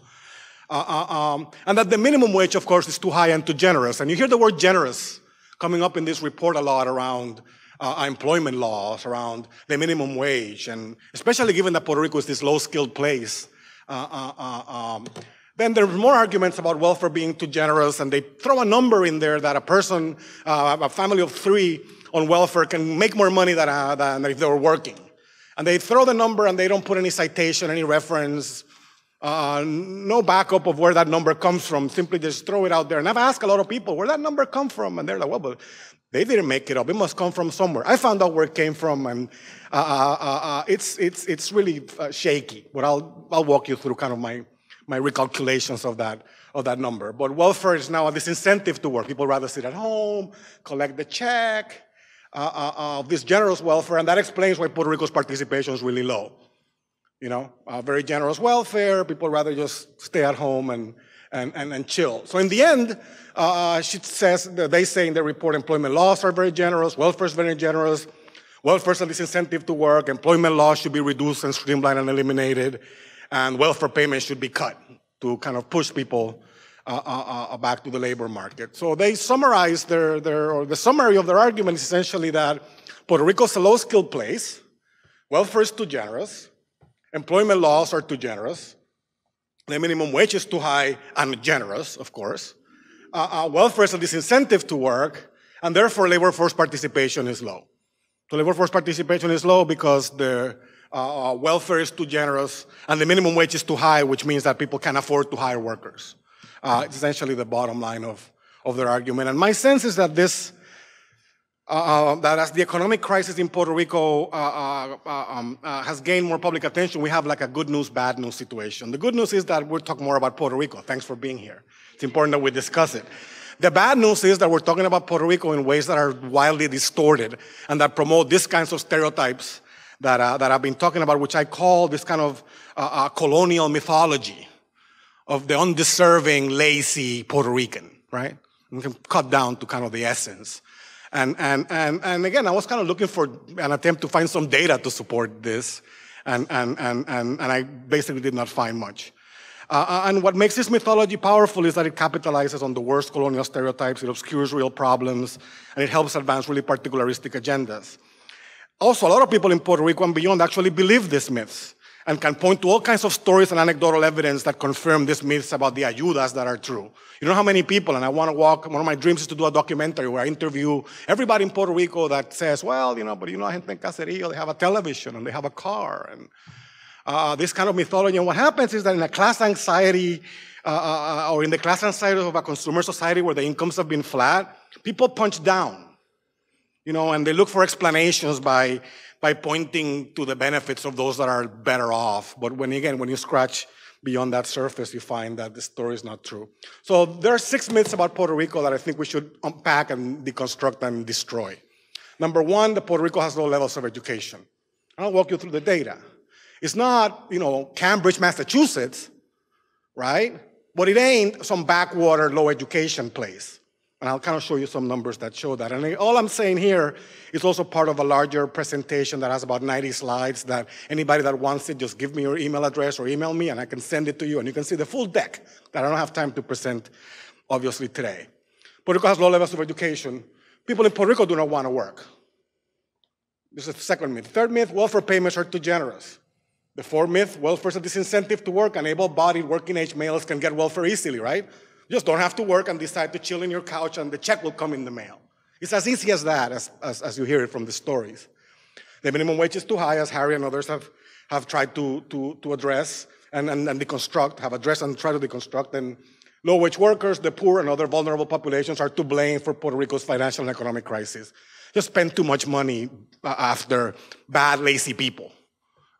uh, uh, um, and that the minimum wage, of course, is too high and too generous. And you hear the word generous coming up in this report a lot around uh, employment laws, around the minimum wage, and especially given that Puerto Rico is this low-skilled place. Uh, uh, uh um, then there's more arguments about welfare being too generous, and they throw a number in there that a person, a family of three on welfare can make more money than, than if they were working. And they throw the number and they don't put any citation, any reference, uh, no backup of where that number comes from. Simply just throw it out there. And I've asked a lot of people where that number come from, and they're like, well, but They didn't make it up. It must come from somewhere. I found out where it came from, and uh, uh, uh, uh it's, it's, it's really uh, shaky. But I'll, I'll walk you through kind of my, my recalculations of that, of that number. But welfare is now a disincentive to work. People rather sit at home, collect the check, uh, this generous welfare, and that explains why Puerto Rico's participation is really low. You know, very generous welfare. People rather just stay at home and, and, and, and chill. So in the end, uh, she says, that they say in their report, employment laws are very generous, welfare is very generous, welfare is a disincentive to work, employment laws should be reduced and streamlined and eliminated, and welfare payments should be cut to kind of push people uh, uh, uh, back to the labor market. So they summarize their, their, or the summary of their argument is essentially that Puerto Rico's a low-skilled place, welfare is too generous, employment laws are too generous, the minimum wage is too high and generous, of course. Uh, uh, welfare is a disincentive to work, and therefore labor force participation is low. So labor force participation is low because the uh, uh, welfare is too generous and the minimum wage is too high, which means that people can afford to hire workers. Uh, it's essentially the bottom line of, of their argument. And my sense is that this uh, uh, that as the economic crisis in Puerto Rico uh, uh, uh um, uh, has gained more public attention, we have like a good news, bad news situation. The good news is that we'll talk more about Puerto Rico. Thanks for being here. It's important that we discuss it. The bad news is that we're talking about Puerto Rico in ways that are wildly distorted and that promote these kinds of stereotypes that, that I've been talking about, which I call this kind of colonial mythology of the undeserving, lazy Puerto Rican, right? We can cut down to kind of the essence. And, and, and, and again, I was kind of looking for an attempt to find some data to support this, and, and, and, and, and I basically did not find much. Uh, uh, and what makes this mythology powerful is that it capitalizes on the worst colonial stereotypes, it obscures real problems, and it helps advance really particularistic agendas. Also, a lot of people in Puerto Rico and beyond actually believe these myths and can point to all kinds of stories and anecdotal evidence that confirm these myths about the ayudas that are true. You know how many people, and I want to walk, one of my dreams is to do a documentary where I interview everybody in Puerto Rico that says, well, you know, but you know, gente en caserío, they have a television and they have a car and uh, this kind of mythology. And what happens is that in a class anxiety, uh, uh, uh or in the class anxiety of a consumer society where the incomes have been flat, people punch down, you know, and they look for explanations by by pointing to the benefits of those that are better off. But when again, when you scratch beyond that surface, you find that the story is not true. So there are six myths about Puerto Rico that I think we should unpack and deconstruct and destroy. Number one, that Puerto Rico has low levels of education. I'll walk you through the data. It's not, you know, Cambridge, Massachusetts, right? But it ain't some backwater low education place. And I'll kind of show you some numbers that show that. And all I'm saying here is also part of a larger presentation that has about 90 slides that anybody that wants it, just give me your email address or email me and I can send it to you and you can see the full deck that I don't have time to present, obviously, today. Puerto Rico has low levels of education. People in Puerto Rico do not want to work. This is the second myth. Third myth, welfare payments are too generous. The fourth myth, welfare is a disincentive to work and able-bodied working age males can get welfare easily, right? You just don't have to work and decide to chill in your couch and the check will come in the mail. It's as easy as that, as, as, as you hear it from the stories. The minimum wage is too high, as Harry and others have, have tried to, to, to address and, and, and deconstruct, have addressed and tried to deconstruct. And low wage workers, the poor, and other vulnerable populations are to blame for Puerto Rico's financial and economic crisis. Just spend too much money uh, after bad, lazy people.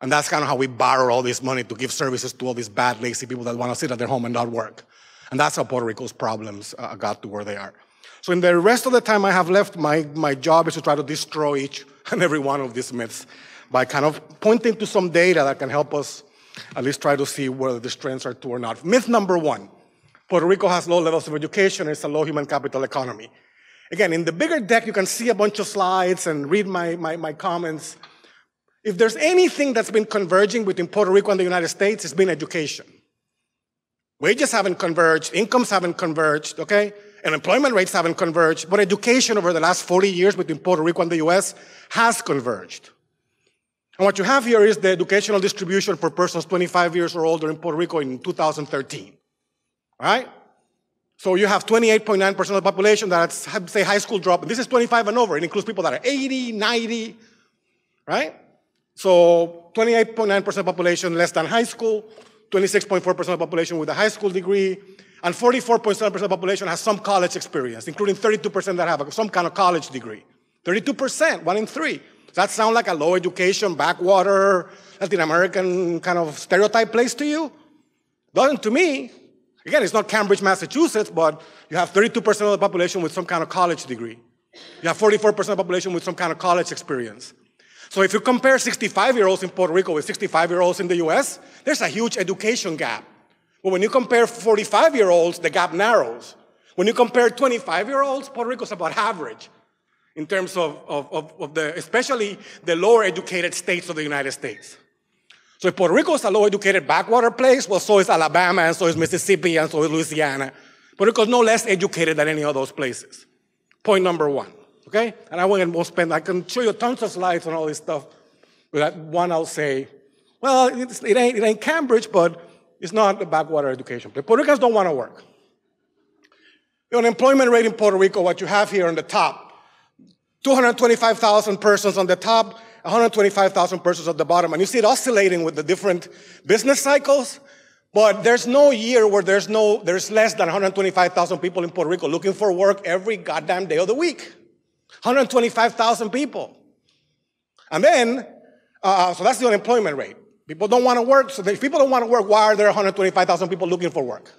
And that's kind of how we borrow all this money to give services to all these bad, lazy people that want to sit at their home and not work. And that's how Puerto Rico's problems uh, got to where they are. So in the rest of the time I have left, my, my job is to try to destroy each and every one of these myths by kind of pointing to some data that can help us at least try to see whether the trends are true or not. Myth number one, Puerto Rico has low levels of education, it's a low human capital economy. Again, in the bigger deck, you can see a bunch of slides and read my, my, my comments. If there's anything that's been converging between Puerto Rico and the United States, it's been education. Wages haven't converged, incomes haven't converged, okay? And employment rates haven't converged, but education over the last 40 years between Puerto Rico and the US has converged. And what you have here is the educational distribution for persons 25 years or older in Puerto Rico in 2013. Right? So you have 28.9% of the population that's, say, high school drop. This is 25 and over. It includes people that are 80, 90, right? So 28.9% of population less than high school, 26.4% of the population with a high school degree, and 44.7% of the population has some college experience, including 32% that have some kind of college degree. 32%, one in three. Does that sound like a low education, backwater, Latin American kind of stereotype place to you? Doesn't to me. Again, it's not Cambridge, Massachusetts, but you have 32% of the population with some kind of college degree. You have 44% of the population with some kind of college experience. So if you compare 65 year olds in Puerto Rico with 65 year olds in the US, there's a huge education gap. But when you compare 45 year olds, the gap narrows. When you compare 25 year olds, Puerto Rico's about average in terms of, of, of, of the, especially the lower educated states of the United States. So if Puerto Rico is a low educated backwater place, well, so is Alabama, and so is Mississippi, and so is Louisiana. Puerto Rico is no less educated than any of those places. Point number one, okay? And I won't spend, I can show you tons of slides on all this stuff. But that one, I'll say, well, it ain't, it ain't Cambridge, but it's not a backwater education The Puerto Ricans don't want to work. The unemployment rate in Puerto Rico, what you have here on the top, 225,000 persons on the top, 125,000 persons at the bottom. And you see it oscillating with the different business cycles. But there's no year where there's no, there's less than 125,000 people in Puerto Rico looking for work every goddamn day of the week. 125,000 people. And then, uh, so that's the unemployment rate. People don't want to work. So if people don't want to work, why are there 125,000 people looking for work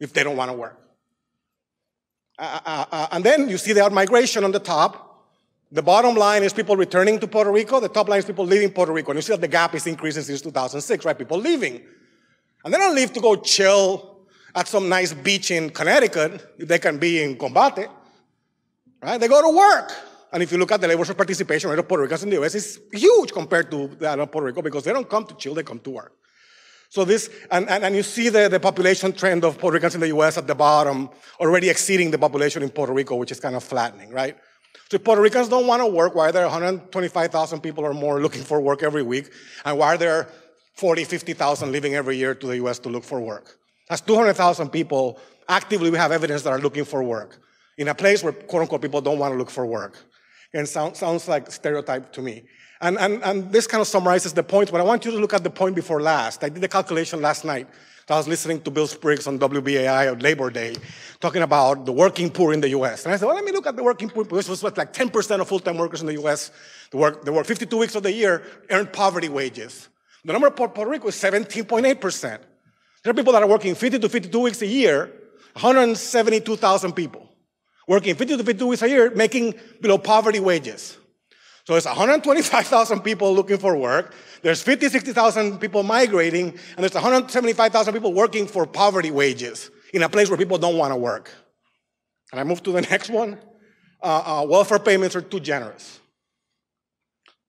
if they don't want to work? Uh, uh, uh, and then you see the outmigration on the top. The bottom line is people returning to Puerto Rico. The top line is people leaving Puerto Rico. And you see that the gap is increasing since 2006, right? People leaving. And they don't leave to go chill at some nice beach in Connecticut they can be in Combate, right? They go to work. And if you look at the labor force participation rate of Puerto Ricans in the US, it's huge compared to that of Puerto Rico because they don't come to chill, they come to work. So this, and, and, and you see the, the population trend of Puerto Ricans in the US at the bottom, already exceeding the population in Puerto Rico, which is kind of flattening, right? So Puerto Ricans don't want to work, why are there 125,000 people or more looking for work every week? And why are there 40, 50,000 leaving every year to the US to look for work? That's 200,000 people actively we have evidence that are looking for work in a place where quote unquote people don't want to look for work. And sound, sounds like stereotype to me. And, and, and this kind of summarizes the point, but I want you to look at the point before last. I did the calculation last night. I was listening to Bill Spriggs on WBAI on Labor Day, talking about the working poor in the U.S. And I said, well, let me look at the working poor, which was what, like 10% of full-time workers in the U.S. They work, they work 52 weeks of the year, earn poverty wages. The number of Puerto Rico is 17.8%. There are people that are working 50 to 52 weeks a year, 172,000 people working 50 to 52 weeks a year, making below poverty wages. So it's 125,000 people looking for work. There's 50, 60,000 people migrating, and there's 175,000 people working for poverty wages in a place where people don't want to work. Can I move to the next one? Uh, uh, welfare payments are too generous.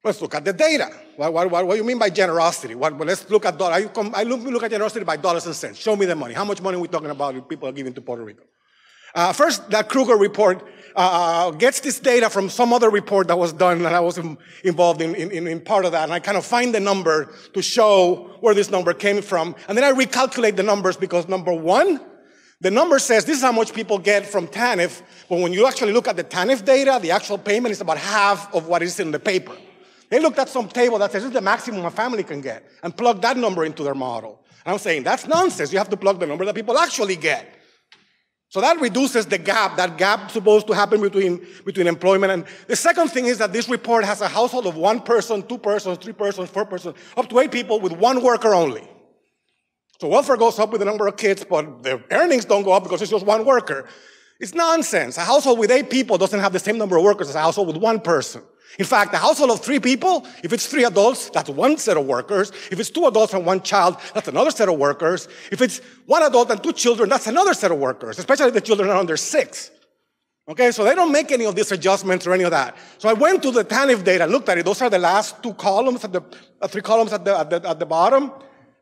Let's look at the data. What, what, what, what do you mean by generosity? What, let's look at dollars. I look at generosity by dollars and cents. Show me the money. How much money are we talking about people are giving to Puerto Rico? Uh, first, that Krueger report uh, gets this data from some other report that was done, and I was involved in, in, in, part of that. And I kind of find the number to show where this number came from. And then I recalculate the numbers because number one, the number says this is how much people get from TANF, but when you actually look at the TANF data, the actual payment is about half of what is in the paper. They looked at some table that says this is the maximum a family can get and plugged that number into their model. And I'm saying that's nonsense. You have to plug the number that people actually get. So that reduces the gap, that gap supposed to happen between, between employment. And the second thing is that this report has a household of one person, two persons, three persons, four persons, up to eight people with one worker only. So welfare goes up with the number of kids, but the earnings don't go up because it's just one worker. It's nonsense. A household with eight people doesn't have the same number of workers as a household with one person. In fact, a household of three people, if it's three adults, that's one set of workers. If it's two adults and one child, that's another set of workers. If it's one adult and two children, that's another set of workers, especially if the children are under six. Okay, so they don't make any of these adjustments or any of that. So I went to the TANF data, looked at it. Those are the last two columns, at the uh, three columns at the, at the, at the bottom,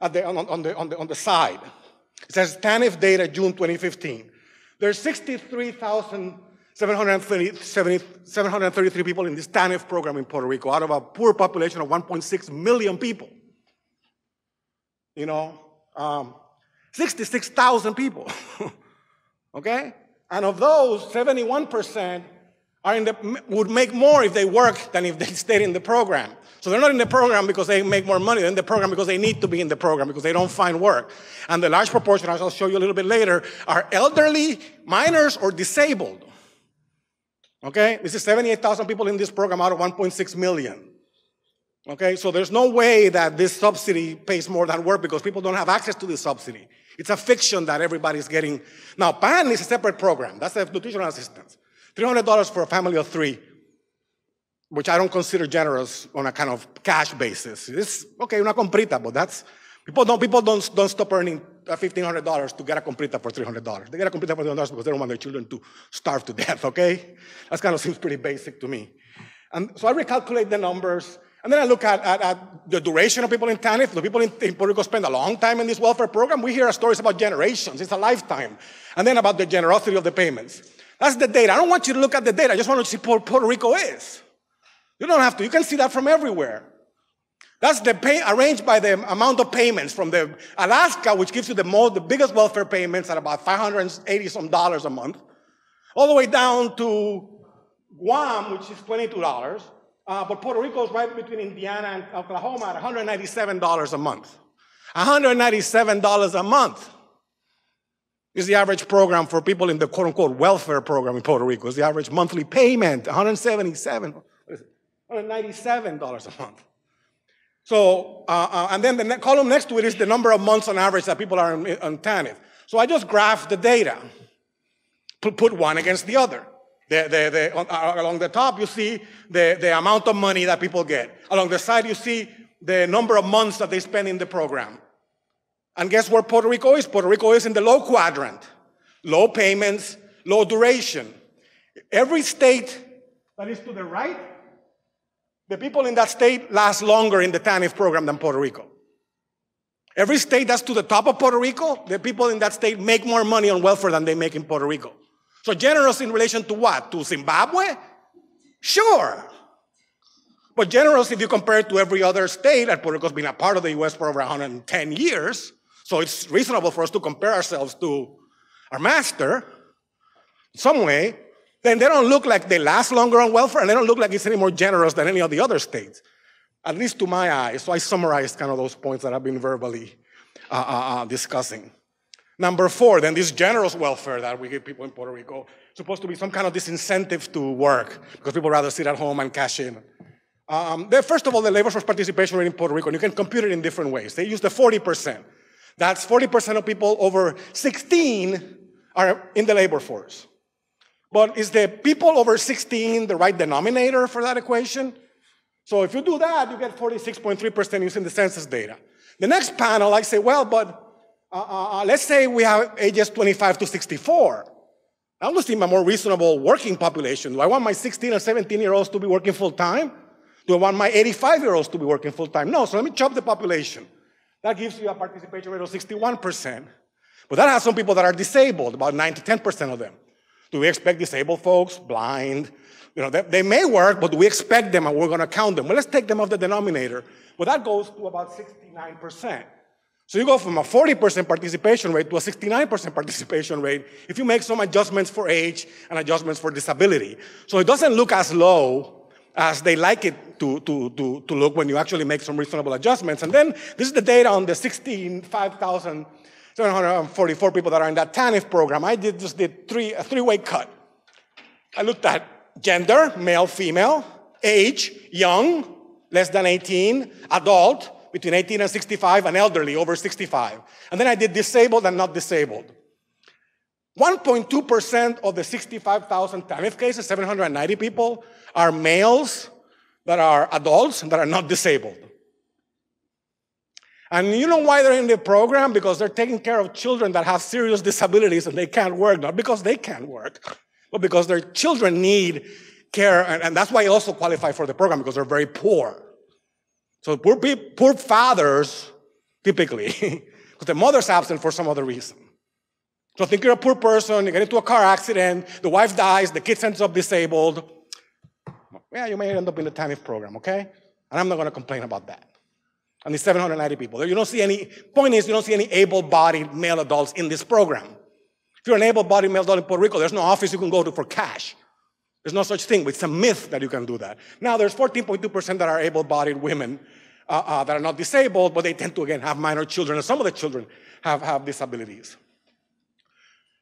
at the, on, on, the, on, the, on the side. It says TANF data June 2015. There's 63,000 733 people in this TANF program in Puerto Rico out of a poor population of 1.6 million people. You know, um, 66,000 people. okay? And of those, 71% are in the, would make more if they work than if they stayed in the program. So they're not in the program because they make more money. They're in the program because they need to be in the program because they don't find work. And the large proportion, as I'll show you a little bit later, are elderly, minors, or disabled. Okay? This is 78,000 people in this program out of 1.6 million. Okay? So there's no way that this subsidy pays more than work because people don't have access to this subsidy. It's a fiction that everybody's getting. Now, PAN is a separate program. That's the nutritional assistance. $300 for a family of three, which I don't consider generous on a kind of cash basis. It's okay, una comprita, but that's people don't people don't don't stop earning $1,500 to get a comprita for $300. They get a comprita for $300 because they don't want their children to starve to death. Okay, that kind of seems pretty basic to me. And so I recalculate the numbers. And then I look at, at, at, the duration of people in TANF. The people in, in, Puerto Rico spend a long time in this welfare program. We hear stories about generations. It's a lifetime. And then about the generosity of the payments. That's the data. I don't want you to look at the data. I just want to see Puerto Rico is. You don't have to. You can see that from everywhere. That's the pay arranged by the amount of payments from the Alaska, which gives you the most, the biggest welfare payments at about 580 some dollars a month, all the way down to Guam, which is $22. Uh, but Puerto Rico is right between Indiana and Oklahoma at $197 a month. $197 a month is the average program for people in the quote unquote welfare program in Puerto Rico. Is the average monthly payment, 177 $197 a month. So, uh, uh, and then the ne- column next to it is the number of months on average that people are on, TANF. So I just graph the data, put, put one against the other. The, the, the, on, uh, along the top, you see the, the amount of money that people get. Along the side, you see the number of months that they spend in the program. And guess where Puerto Rico is? Puerto Rico is in the low quadrant. Low payments, low duration. Every state that is to the right, the people in that state last longer in the TANF program than Puerto Rico. Every state that's to the top of Puerto Rico, the people in that state make more money on welfare than they make in Puerto Rico. So generous in relation to what? To Zimbabwe? Sure. But generous if you compare it to every other state, and Puerto Rico's been a part of the US for over 110 years. So it's reasonable for us to compare ourselves to our master in some way. Then they don't look like they last longer on welfare, and they don't look like it's any more generous than any of the other states, at least to my eyes. So I summarized kind of those points that I've been verbally uh, uh, uh, discussing. Number four, then this generous welfare that we give people in Puerto Rico supposed to be some kind of disincentive to work because people rather sit at home and cash in. Um, first of all, the labor force participation rate in Puerto Rico, and you can compute it in different ways. They use the 40%. That's 40% of people over 16 are in the labor force. But is the people over 16 the right denominator for that equation? So if you do that, you get 46.3% using the census data. The next panel, I say, well, but uh, uh, uh let's say we have ages 25 to 64. That would seem a more reasonable working population. Do I want my 16 or 17 year olds to be working full time? Do I want my 85 year olds to be working full time? No, so let me chop the population. That gives you a participation rate of 61%. But that has some people that are disabled, about 9 to 10% of them. Do we expect disabled folks, blind? You know, they, they may work, but we expect them and we're going to count them? Well, let's take them off the denominator. Well, that goes to about 69%. So you go from a 40% participation rate to a 69% participation rate if you make some adjustments for age and adjustments for disability. So it doesn't look as low as they like it to, to, to, to look when you actually make some reasonable adjustments. And then this is the data on the 65,744 people that are in that TANF program. I did just did three, a three-way cut. I looked at gender, male, female, age, young, less than 18, adult, between 18 and 65, and elderly, over 65. And then I did disabled and not disabled. 1.2% of the 65,000 TANF cases, 790 people, are males that are adults that are not disabled. And you know why they're in the program? Because they're taking care of children that have serious disabilities and they can't work, not because they can't work, but because their children need care. And, and that's why they also qualify for the program because they're very poor. So poor, poor fathers, typically, because the mother's absent for some other reason. So think you're a poor person, you get into a car accident, the wife dies, the kid ends up disabled yeah, you may end up in the TANF program, okay? And I'm not going to complain about that. And these 790 people. You don't see any, point is, you don't see any able bodied male adults in this program. If you're an able bodied male adult in Puerto Rico, there's no office you can go to for cash. There's no such thing. It's a myth that you can do that. Now, there's 14.2% that are able-bodied women uh, uh, that are not disabled, but they tend to, again, have minor children, and some of the children have, have disabilities.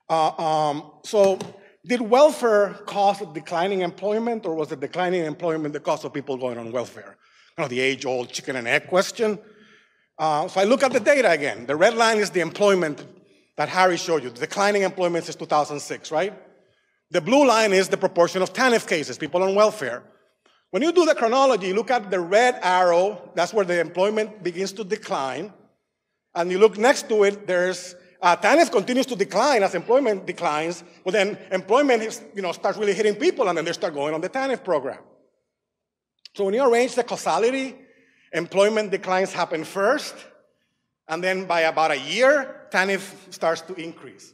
Uh, um, so did welfare cause declining employment, or was the declining employment the cause of people going on welfare? Kind of the age-old chicken and egg question. Uh, so I look at the data again. The red line is the employment that Harry showed you. The declining employment since 2006, right? The blue line is the proportion of TANF cases, people on welfare. When you do the chronology, you look at the red arrow, that's where the employment begins to decline. And you look next to it, there's uh, TANF continues to decline as employment declines, but then employment is, you know, starts really hitting people and then they start going on the TANF program. So when you arrange the causality, employment declines happen first, and then by about a year, TANF starts to increase.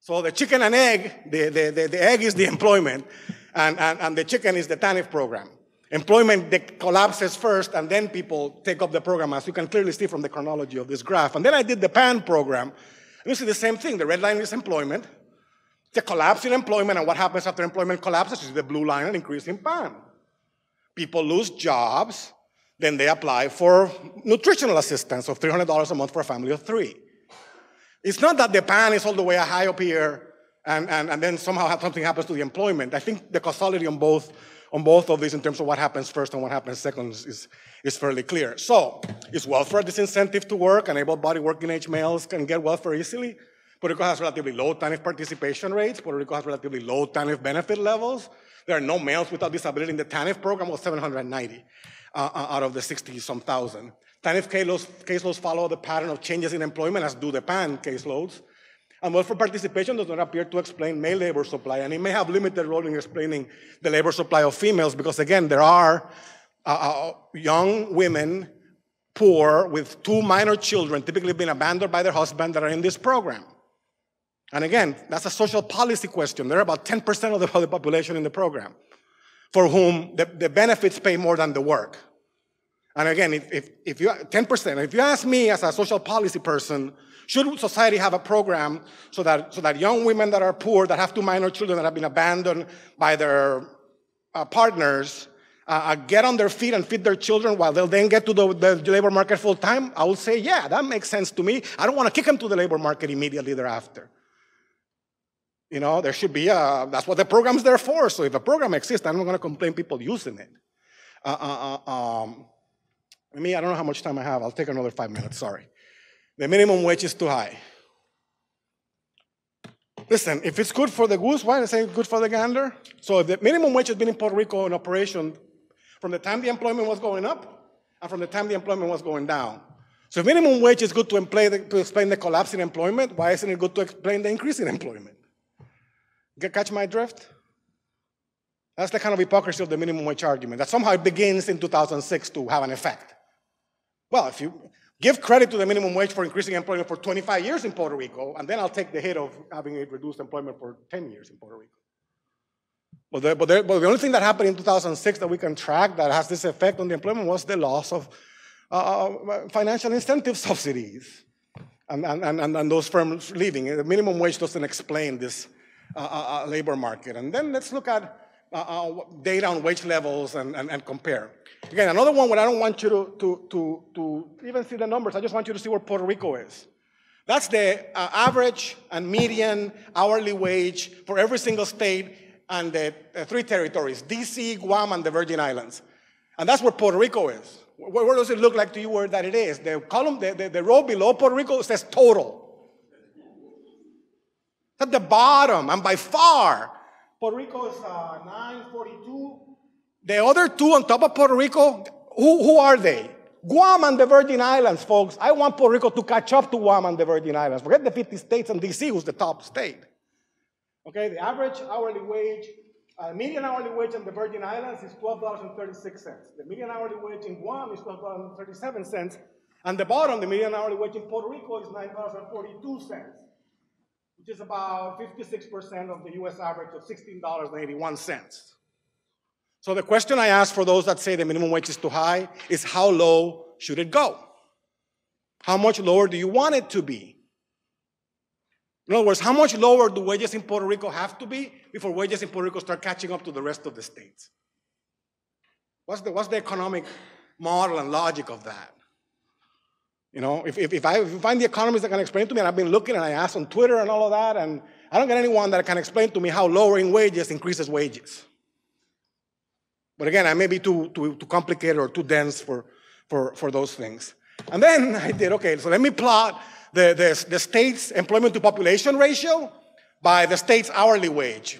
So the chicken and egg, the, the, the, the egg is the employment, and, and, and the chicken is the TANF program. Employment collapses first, and then people take up the program, as you can clearly see from the chronology of this graph. And then I did the PAN program, and you see the same thing. The red line is employment. The collapse in employment, and what happens after employment collapses is the blue line, an increase in PAN. People lose jobs, then they apply for nutritional assistance of $300 a month for a family of three. It's not that the PAN is all the way high up here and, and, and then somehow something happens to the employment. I think the causality on both, on both of these in terms of what happens first and what happens second is, is fairly clear. So, is welfare a disincentive to work and able-bodied working age males can get welfare easily? Puerto Rico has relatively low TANF participation rates. Puerto Rico has relatively low TANF benefit levels. There are no males without disability in the TANF program of 790 uh, uh, out of the 60 some thousand. TANF caseloads, caseloads follow the pattern of changes in employment as do the PAN caseloads. And welfare participation does not appear to explain male labor supply, and it may have limited role in explaining the labor supply of females because, again, there are uh, uh, young women, poor, with two minor children, typically being abandoned by their husband, that are in this program. And again, that's a social policy question. There are about 10% of the, population in the program for whom the, the benefits pay more than the work. And again, if, if, if you, 10%, if you ask me as a social policy person, should society have a program so that, so that young women that are poor, that have two minor children that have been abandoned by their uh, partners, uh, uh, get on their feet and feed their children while they'll then get to the, the labor market full time? I would say, yeah, that makes sense to me. I don't want to kick them to the labor market immediately thereafter. You know, there should be a, that's what the program's there for. So if a program exists, I'm not going to complain people using it. Uh, uh, uh um, me, I don't know how much time I have. I'll take another five minutes, sorry. The minimum wage is too high. Listen, if it's good for the goose, why not say good for the gander? So the minimum wage has been in Puerto Rico in operation from the time the employment was going up and from the time the employment was going down. So if minimum wage is good to, the, to explain the collapse in employment, why isn't it good to explain the increase in employment? Catch my drift? That's the kind of hypocrisy of the minimum wage argument, that somehow it begins in 2006 to have an effect. Well, if you, Give credit to the minimum wage for increasing employment for 25 years in Puerto Rico, and then I'll take the hit of having it reduced employment for 10 years in Puerto Rico. But the, but, the, but the only thing that happened in 2006 that we can track that has this effect on the employment was the loss of uh, uh financial incentive subsidies and, and, and, and, those firms leaving. The minimum wage doesn't explain this uh, uh, uh labor market. And then let's look at uh, data on wage levels and, and, and compare. Again, another one where I don't want you to, to, to, to even see the numbers, I just want you to see where Puerto Rico is. That's the uh, average and median hourly wage for every single state and the, three territories, DC, Guam, and the Virgin Islands. And that's where Puerto Rico is. Where does it look like to you where that it is? The column, the, the, the row below Puerto Rico says total. At the bottom, and by far, Puerto Rico is uh, 942 the other two on top of Puerto Rico, who, who are they? Guam and the Virgin Islands, folks. I want Puerto Rico to catch up to Guam and the Virgin Islands. Forget the 50 states and DC, who's the top state. Okay, the average hourly wage, uh, median hourly wage in the Virgin Islands is $12.36. The median hourly wage in Guam is $12.37. And the bottom, the median hourly wage in Puerto Rico is $9.42, which is about 56% of the US average of $16.81. So the question I ask for those that say the minimum wage is too high is how low should it go? How much lower do you want it to be? In other words, how much lower do wages in Puerto Rico have to be before wages in Puerto Rico start catching up to the rest of the states? What's the, what's the economic model and logic of that? You know, if, if, if, I, find the economists that can explain to me, and I've been looking and I asked on Twitter and all of that, and I don't get anyone that can explain to me how lowering wages increases wages. But again, I may be too, too, too complicated or too dense for, for, for those things. And then I did, okay, so let me plot the, the, the state's employment to population ratio by the state's hourly wage.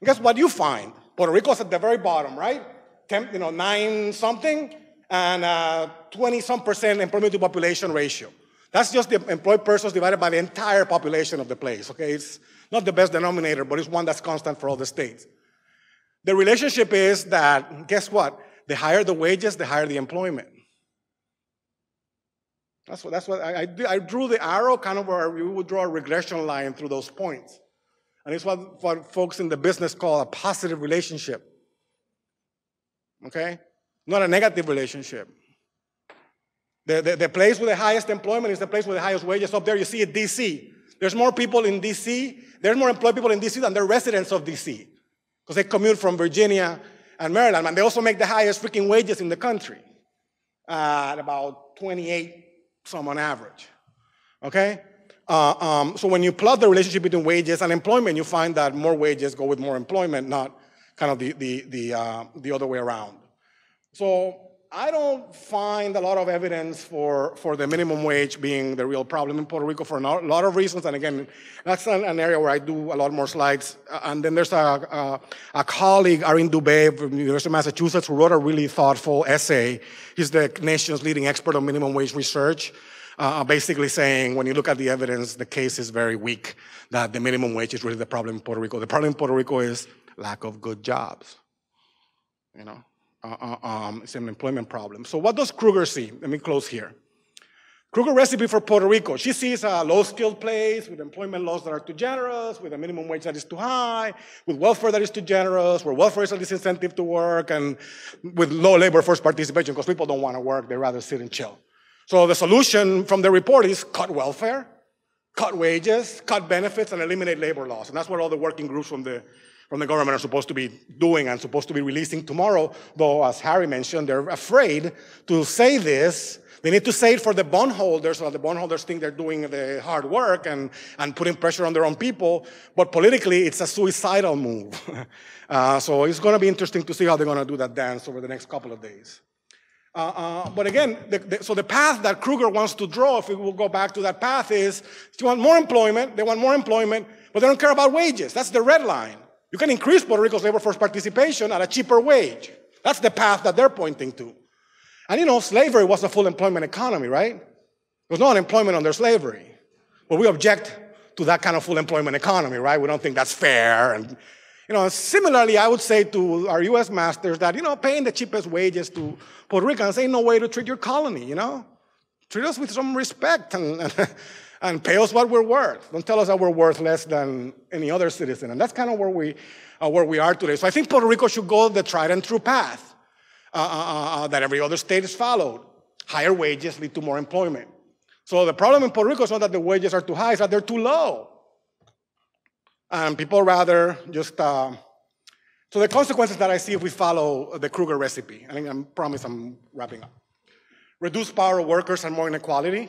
And guess what you find? Puerto Rico's at the very bottom, right? 10, you know, nine something and uh, 20 some percent employment to population ratio. That's just the employed persons divided by the entire population of the place, okay? It's not the best denominator, but it's one that's constant for all the states. The relationship is that, guess what? The higher the wages, the higher the employment. That's what, that's what I, I, I drew the arrow kind of where we would draw a regression line through those points. And it's what, what folks in the business call a positive relationship. Okay? Not a negative relationship. The, the, the, place with the highest employment is the place with the highest wages. Up there, you see it, DC. There's more people in DC. There's more employed people in DC than the residents of DC because they commute from Virginia and Maryland, and they also make the highest freaking wages in the country at about 28 some on average. Okay? Uh, um, so when you plot the relationship between wages and employment, you find that more wages go with more employment, not kind of the, the, the, uh, the other way around. So I don't find a lot of evidence for, for the minimum wage being the real problem in Puerto Rico for a lot of reasons. And again, that's an, an area where I do a lot more slides. And then there's a, a, a colleague, Arin Dube from the University of Massachusetts, who wrote a really thoughtful essay. He's the nation's leading expert on minimum wage research. Uh, basically saying when you look at the evidence, the case is very weak that the minimum wage is really the problem in Puerto Rico. The problem in Puerto Rico is lack of good jobs. You know, uh, uh, um, it's an employment problem. So what does Krueger see? Let me close here. Krueger recipe for Puerto Rico. She sees a low-skilled place with employment laws that are too generous, with a minimum wage that is too high, with welfare that is too generous, where welfare is a disincentive to work, and with low labor force participation because people don't want to work, they rather sit and chill. So the solution from the report is cut welfare, cut wages, cut benefits, and eliminate labor laws. And that's what all the working groups from the from the government are supposed to be doing and supposed to be releasing tomorrow. Though, as Harry mentioned, they're afraid to say this. They need to say it for the bondholders, so the bondholders think they're doing the hard work and, and putting pressure on their own people. But politically, it's a suicidal move. uh, so it's going to be interesting to see how they're going to do that dance over the next couple of days. Uh, uh, but again, the, the, so the path that Krueger wants to draw, if we will go back to that path, is they want more employment, they want more employment, but they don't care about wages. That's the red line. You can increase Puerto Rico's labor force participation at a cheaper wage. That's the path that they're pointing to. And you know, slavery was a full employment economy, right? There was no unemployment under slavery. But we object to that kind of full employment economy, right? We don't think that's fair. And, you know, similarly, I would say to our U.S. masters that, you know, paying the cheapest wages to Puerto Ricans ain't no way to treat your colony, you know? Treat us with some respect and, and and pay us what we're worth. Don't tell us that we're worth less than any other citizen. And that's kind of where we, uh, where we are today. So I think Puerto Rico should go the tried and true path uh, uh, uh, uh that every other state has followed. Higher wages lead to more employment. So the problem in Puerto Rico is not that the wages are too high, it's that they're too low. And people rather just. Uh, so the consequences that I see if we follow the Krueger recipe, I think I promise I'm wrapping up. Reduce power of workers and more inequality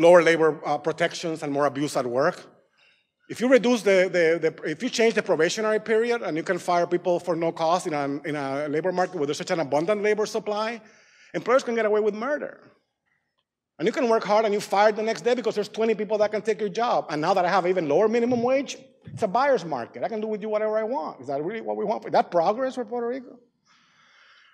lower labor uh, protections and more abuse at work. If you reduce the, the, the, if you change the probationary period and you can fire people for no cost in a, in a labor market where there's such an abundant labor supply, employers can get away with murder. And you can work hard and you fire the next day because there's 20 people that can take your job. And now that I have even lower minimum wage, it's a buyer's market. I can do with you whatever I want. Is that really what we want? Is that progress for Puerto Rico?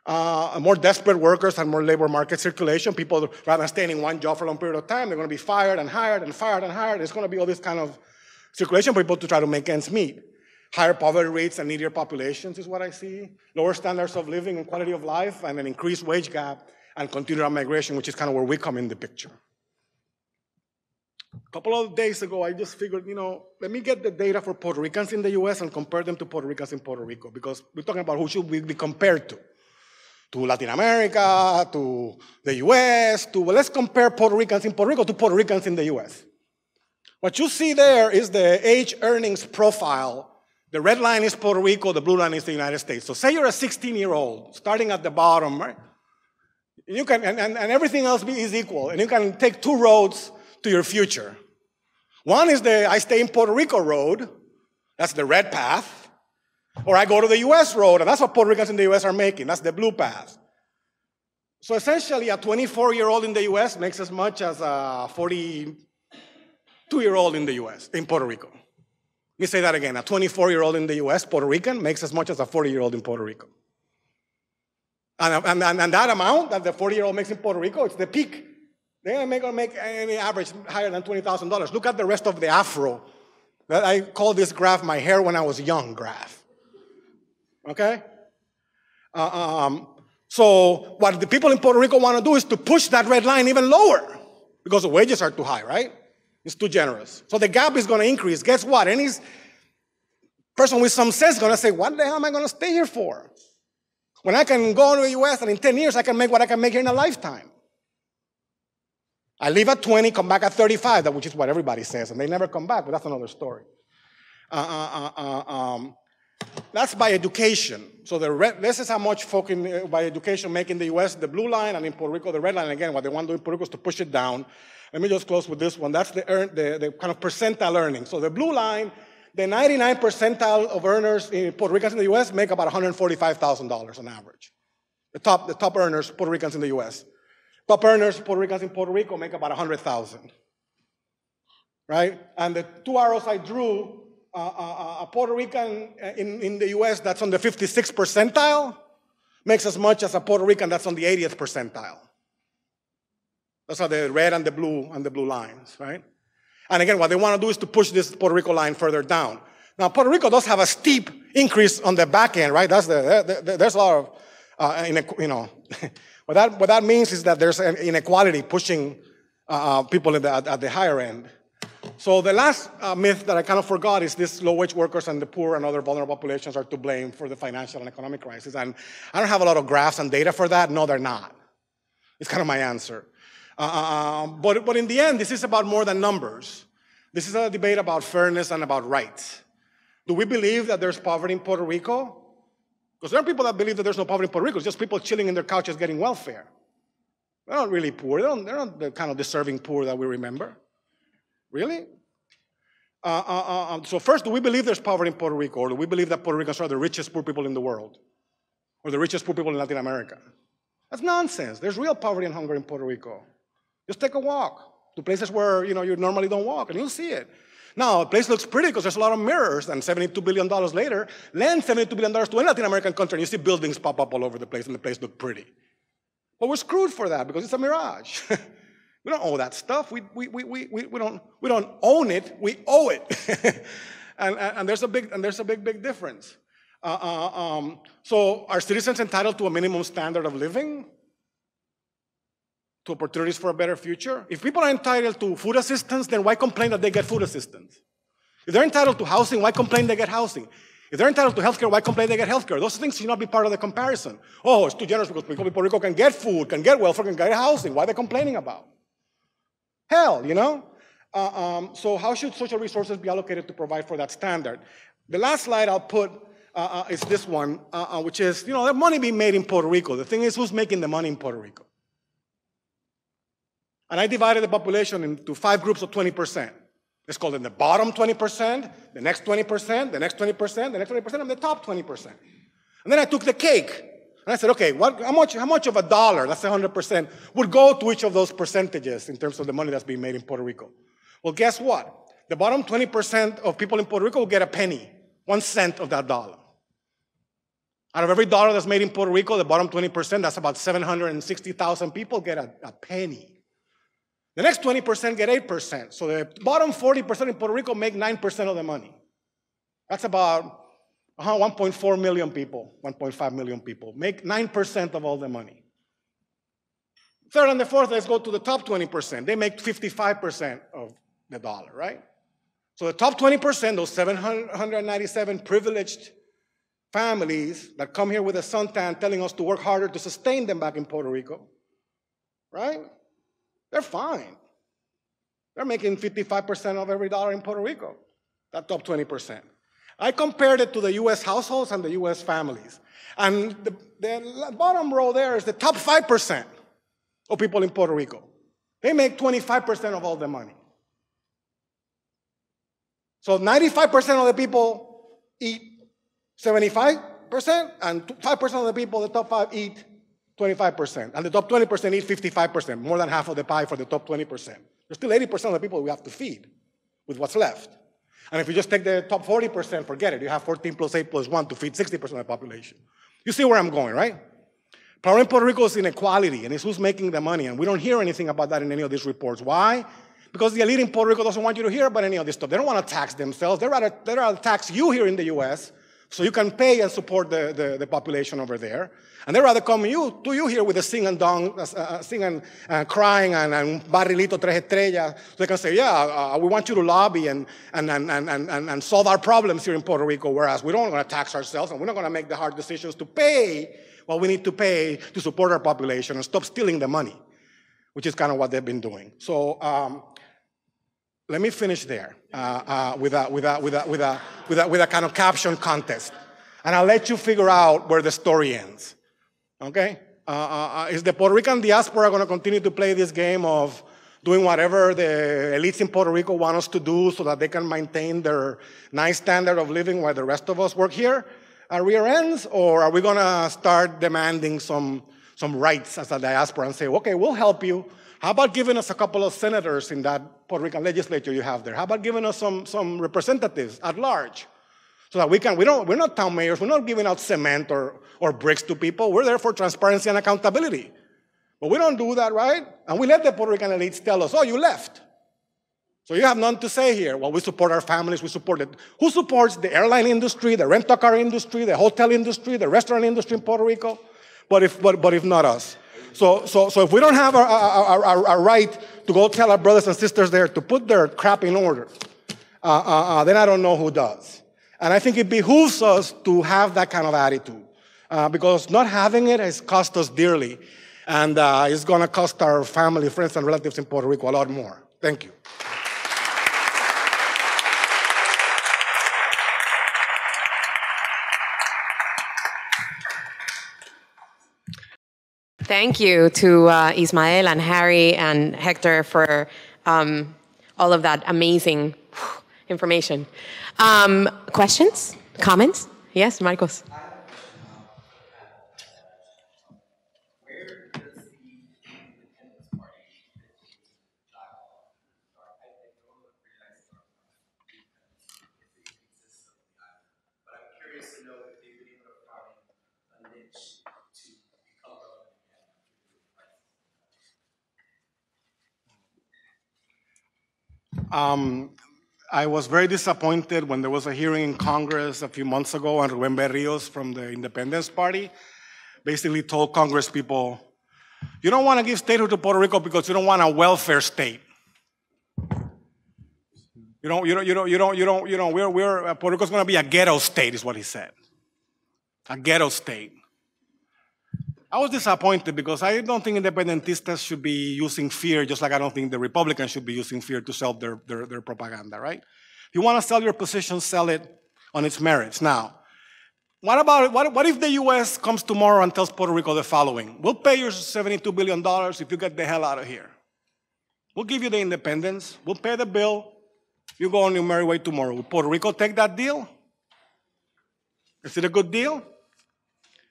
Uh, more desperate workers and more labor market circulation. People, rather than staying in one job for a long period of time, they're going to be fired and hired and fired and hired. There's going to be all this kind of circulation for people to try to make ends meet. Higher poverty rates and needier populations is what I see. Lower standards of living and quality of life, and an increased wage gap and continued migration, which is kind of where we come in the picture. A couple of days ago, I just figured, you know, let me get the data for Puerto Ricans in the US and compare them to Puerto Ricans in Puerto Rico, because we're talking about who should we be compared to to Latin America, to the US, to, well, let's compare Puerto Ricans in Puerto Rico to Puerto Ricans in the US. What you see there is the age earnings profile. The red line is Puerto Rico, the blue line is the United States. So say you're a 16 year old, starting at the bottom, right? You can, and, and, and everything else is equal, and you can take two roads to your future. One is the I stay in Puerto Rico road, that's the red path. Or I go to the US road, and that's what Puerto Ricans in the US are making, that's the blue path. So essentially, a 24 year old in the US makes as much as a 42 year old in the US, in Puerto Rico. Let me say that again. A 24 year old in the US, Puerto Rican, makes as much as a 40 year old in Puerto Rico. And, and, and, that amount that the 40 year old makes in Puerto Rico, it's the peak. They're not going to make any average higher than $20,000. Look at the rest of the afro. That I call this graph my hair when I was young graph. Okay? Uh, um, so, what the people in Puerto Rico want to do is to push that red line even lower because the wages are too high, right? It's too generous. So the gap is going to increase. Guess what? Any person with some sense is going to say, What the hell am I going to stay here for? When I can go to the US and in 10 years I can make what I can make here in a lifetime. I leave at 20, come back at 35, which is what everybody says, and they never come back, but that's another story. Uh, uh, uh, uh um, that's by education. So the red, this is how much folk in, uh, by education make in the US, the blue line, and in Puerto Rico, the red line. Again, what they want to do in Puerto Rico is to push it down. Let me just close with this one. That's the, earn, the, the kind of percentile earning. So the blue line, the 99 percentile of earners in Puerto Ricans in the US make about $145,000 on average. The top, the top earners, Puerto Ricans in the US. Top earners, Puerto Ricans in Puerto Rico, make about 100,000. Right? And the two arrows I drew, uh, uh, uh, a Puerto Rican in, in the US that's on the 56th percentile makes as much as a Puerto Rican that's on the 80th percentile. Those are the red and the blue and the blue lines, right? And again, what they want to do is to push this Puerto Rico line further down. Now, Puerto Rico does have a steep increase on the back end, right? That's the, the there's a lot of, uh, you know, what that, what that means is that there's an inequality pushing uh, uh people the, at, at, the higher end. So the last uh, myth that I kind of forgot is this low-wage workers and the poor and other vulnerable populations are to blame for the financial and economic crisis. And I don't have a lot of graphs and data for that. No, they're not. It's kind of my answer. Uh, uh um, but, but in the end, this is about more than numbers. This is a debate about fairness and about rights. Do we believe that there's poverty in Puerto Rico? Because there are people that believe that there's no poverty in Puerto Rico. It's just people chilling in their couches getting welfare. They're not really poor. Not, they're not the kind of deserving poor that we remember. Really? Uh, uh, uh, um, so first, do we believe there's poverty in Puerto Rico? Or do we believe that Puerto Ricans are the richest poor people in the world? Or the richest poor people in Latin America? That's nonsense. There's real poverty and hunger in Puerto Rico. Just take a walk to places where you know you normally don't walk, and you'll see it. Now, a place looks pretty because there's a lot of mirrors, and $72 billion later, lend $72 billion to any Latin American country, and you see buildings pop up all over the place, and the place look pretty. But we're screwed for that because it's a mirage. we don't owe that stuff. We, we, we, we, we, don't, we don't own it, we owe it. and, and, and, there's a big, and there's a big, big difference. Uh, uh, um, so are citizens entitled to a minimum standard of living? to opportunities for a better future? If people are entitled to food assistance, then why complain that they get food assistance? If they're entitled to housing, why complain they get housing? If they're entitled to healthcare, why complain they get healthcare? Those things should not be part of the comparison. Oh, it's too generous because people in Puerto Rico can get food, can get welfare, can get housing. Why are they complaining about? Hell, you know? Uh, um, so how should social resources be allocated to provide for that standard? The last slide I'll put uh, uh, is this one, uh, uh, which is, you know, the money being made in Puerto Rico. The thing is, who's making the money in Puerto Rico? And I divided the population into five groups of 20%. Let's call them the bottom 20%, the next 20%, the next 20%, the next 20%, and the top 20%. And then I took the cake. And I said, okay, what, how, much, how much of a dollar, that's 100%, would go to each of those percentages in terms of the money that's being made in Puerto Rico? Well, guess what? The bottom 20% of people in Puerto Rico will get a penny, one cent of that dollar. Out of every dollar that's made in Puerto Rico, the bottom 20%, that's about 760,000 people, get a, a penny. The next 20% get 8%. So the bottom 40% in Puerto Rico make 9% of the money. That's about uh, 1.4 million people, 1.5 million people, make 9% of all the money. Third and the fourth, let's go to the top 20%. They make 55% of the dollar, right? So the top 20%, those 797 privileged families that come here with a suntan telling us to work harder to sustain them back in Puerto Rico, right? They're fine. They're making 55% of every dollar in Puerto Rico, that top 20%. I compared it to the US households and the US families. And the, the bottom row there is the top 5% of people in Puerto Rico. They make 25% of all the money. So 95% of the people eat 75%, and 5% of the people, the top five, eat 25%. And the top 20% eat 55%, more than half of the pie for the top 20%. There's still 80% of the people we have to feed with what's left. And if you just take the top 40%, forget it. You have 14 plus 8 plus 1 to feed 60% of the population. You see where I'm going, right? Problem in Puerto Rico is inequality, and it's who's making the money. And we don't hear anything about that in any of these reports. Why? Because the elite in Puerto Rico doesn't want you to hear about any of this stuff. They don't want to tax themselves. They'd rather, they'd rather tax you here in the US so you can pay and support the, the, the population over there. And they'd rather come you, to you here with a sing and dong, uh, sing and uh, crying and, and barrilito tres estrellas. So they can say, yeah, uh, we want you to lobby and, and, and, and, and, and solve our problems here in Puerto Rico, whereas we don't want to tax ourselves and we're not going to make the hard decisions to pay what we need to pay to support our population and stop stealing the money, which is kind of what they've been doing. So um, let me finish there with a kind of caption contest. And I'll let you figure out where the story ends. Okay? Uh, uh, uh is the Puerto Rican diaspora going to continue to play this game of doing whatever the elites in Puerto Rico want us to do so that they can maintain their nice standard of living while the rest of us work here at rear ends? Or are we going to start demanding some, some rights as a diaspora and say, okay, we'll help you how about giving us a couple of senators in that Puerto Rican legislature you have there? How about giving us some, some representatives at large? So that we can, we don't, we're not town mayors, we're not giving out cement or, or bricks to people. We're there for transparency and accountability. But we don't do that, right? And we let the Puerto Rican elites tell us, oh, you left. So you have none to say here. Well, we support our families, we support it. Who supports the airline industry, the rental car industry, the hotel industry, the restaurant industry in Puerto Rico? But if, but, but if not us. So, so, so if we don't have a, right to go tell our brothers and sisters there to put their crap in order, uh, uh, uh, then I don't know who does. And I think it behooves us to have that kind of attitude. Uh, because not having it has cost us dearly. And uh, it's going to cost our family, friends, and relatives in Puerto Rico a lot more. Thank you. Thank you to uh, Ismael and Harry and Hector for um, all of that amazing information. Um, questions? Comments? Yes, Marcos. Um, I was very disappointed when there was a hearing in Congress a few months ago, and Ruben Berrios from the Independence Party basically told Congress people, you don't want to give statehood to Puerto Rico because you don't want a welfare state. You don't, you don't, you don't, you don't, you don't, you don't, we're, we're, Puerto Rico's going to be a ghetto state, is what he said. A ghetto state. I was disappointed because I don't think independentistas should be using fear, just like I don't think the Republicans should be using fear to sell their, their, their propaganda, right? If you want to sell your position, sell it on its merits. Now, what about what, what if the US comes tomorrow and tells Puerto Rico the following? We'll pay you $72 billion if you get the hell out of here. We'll give you the independence, we'll pay the bill, you go on your merry way tomorrow. Will Puerto Rico take that deal? Is it a good deal?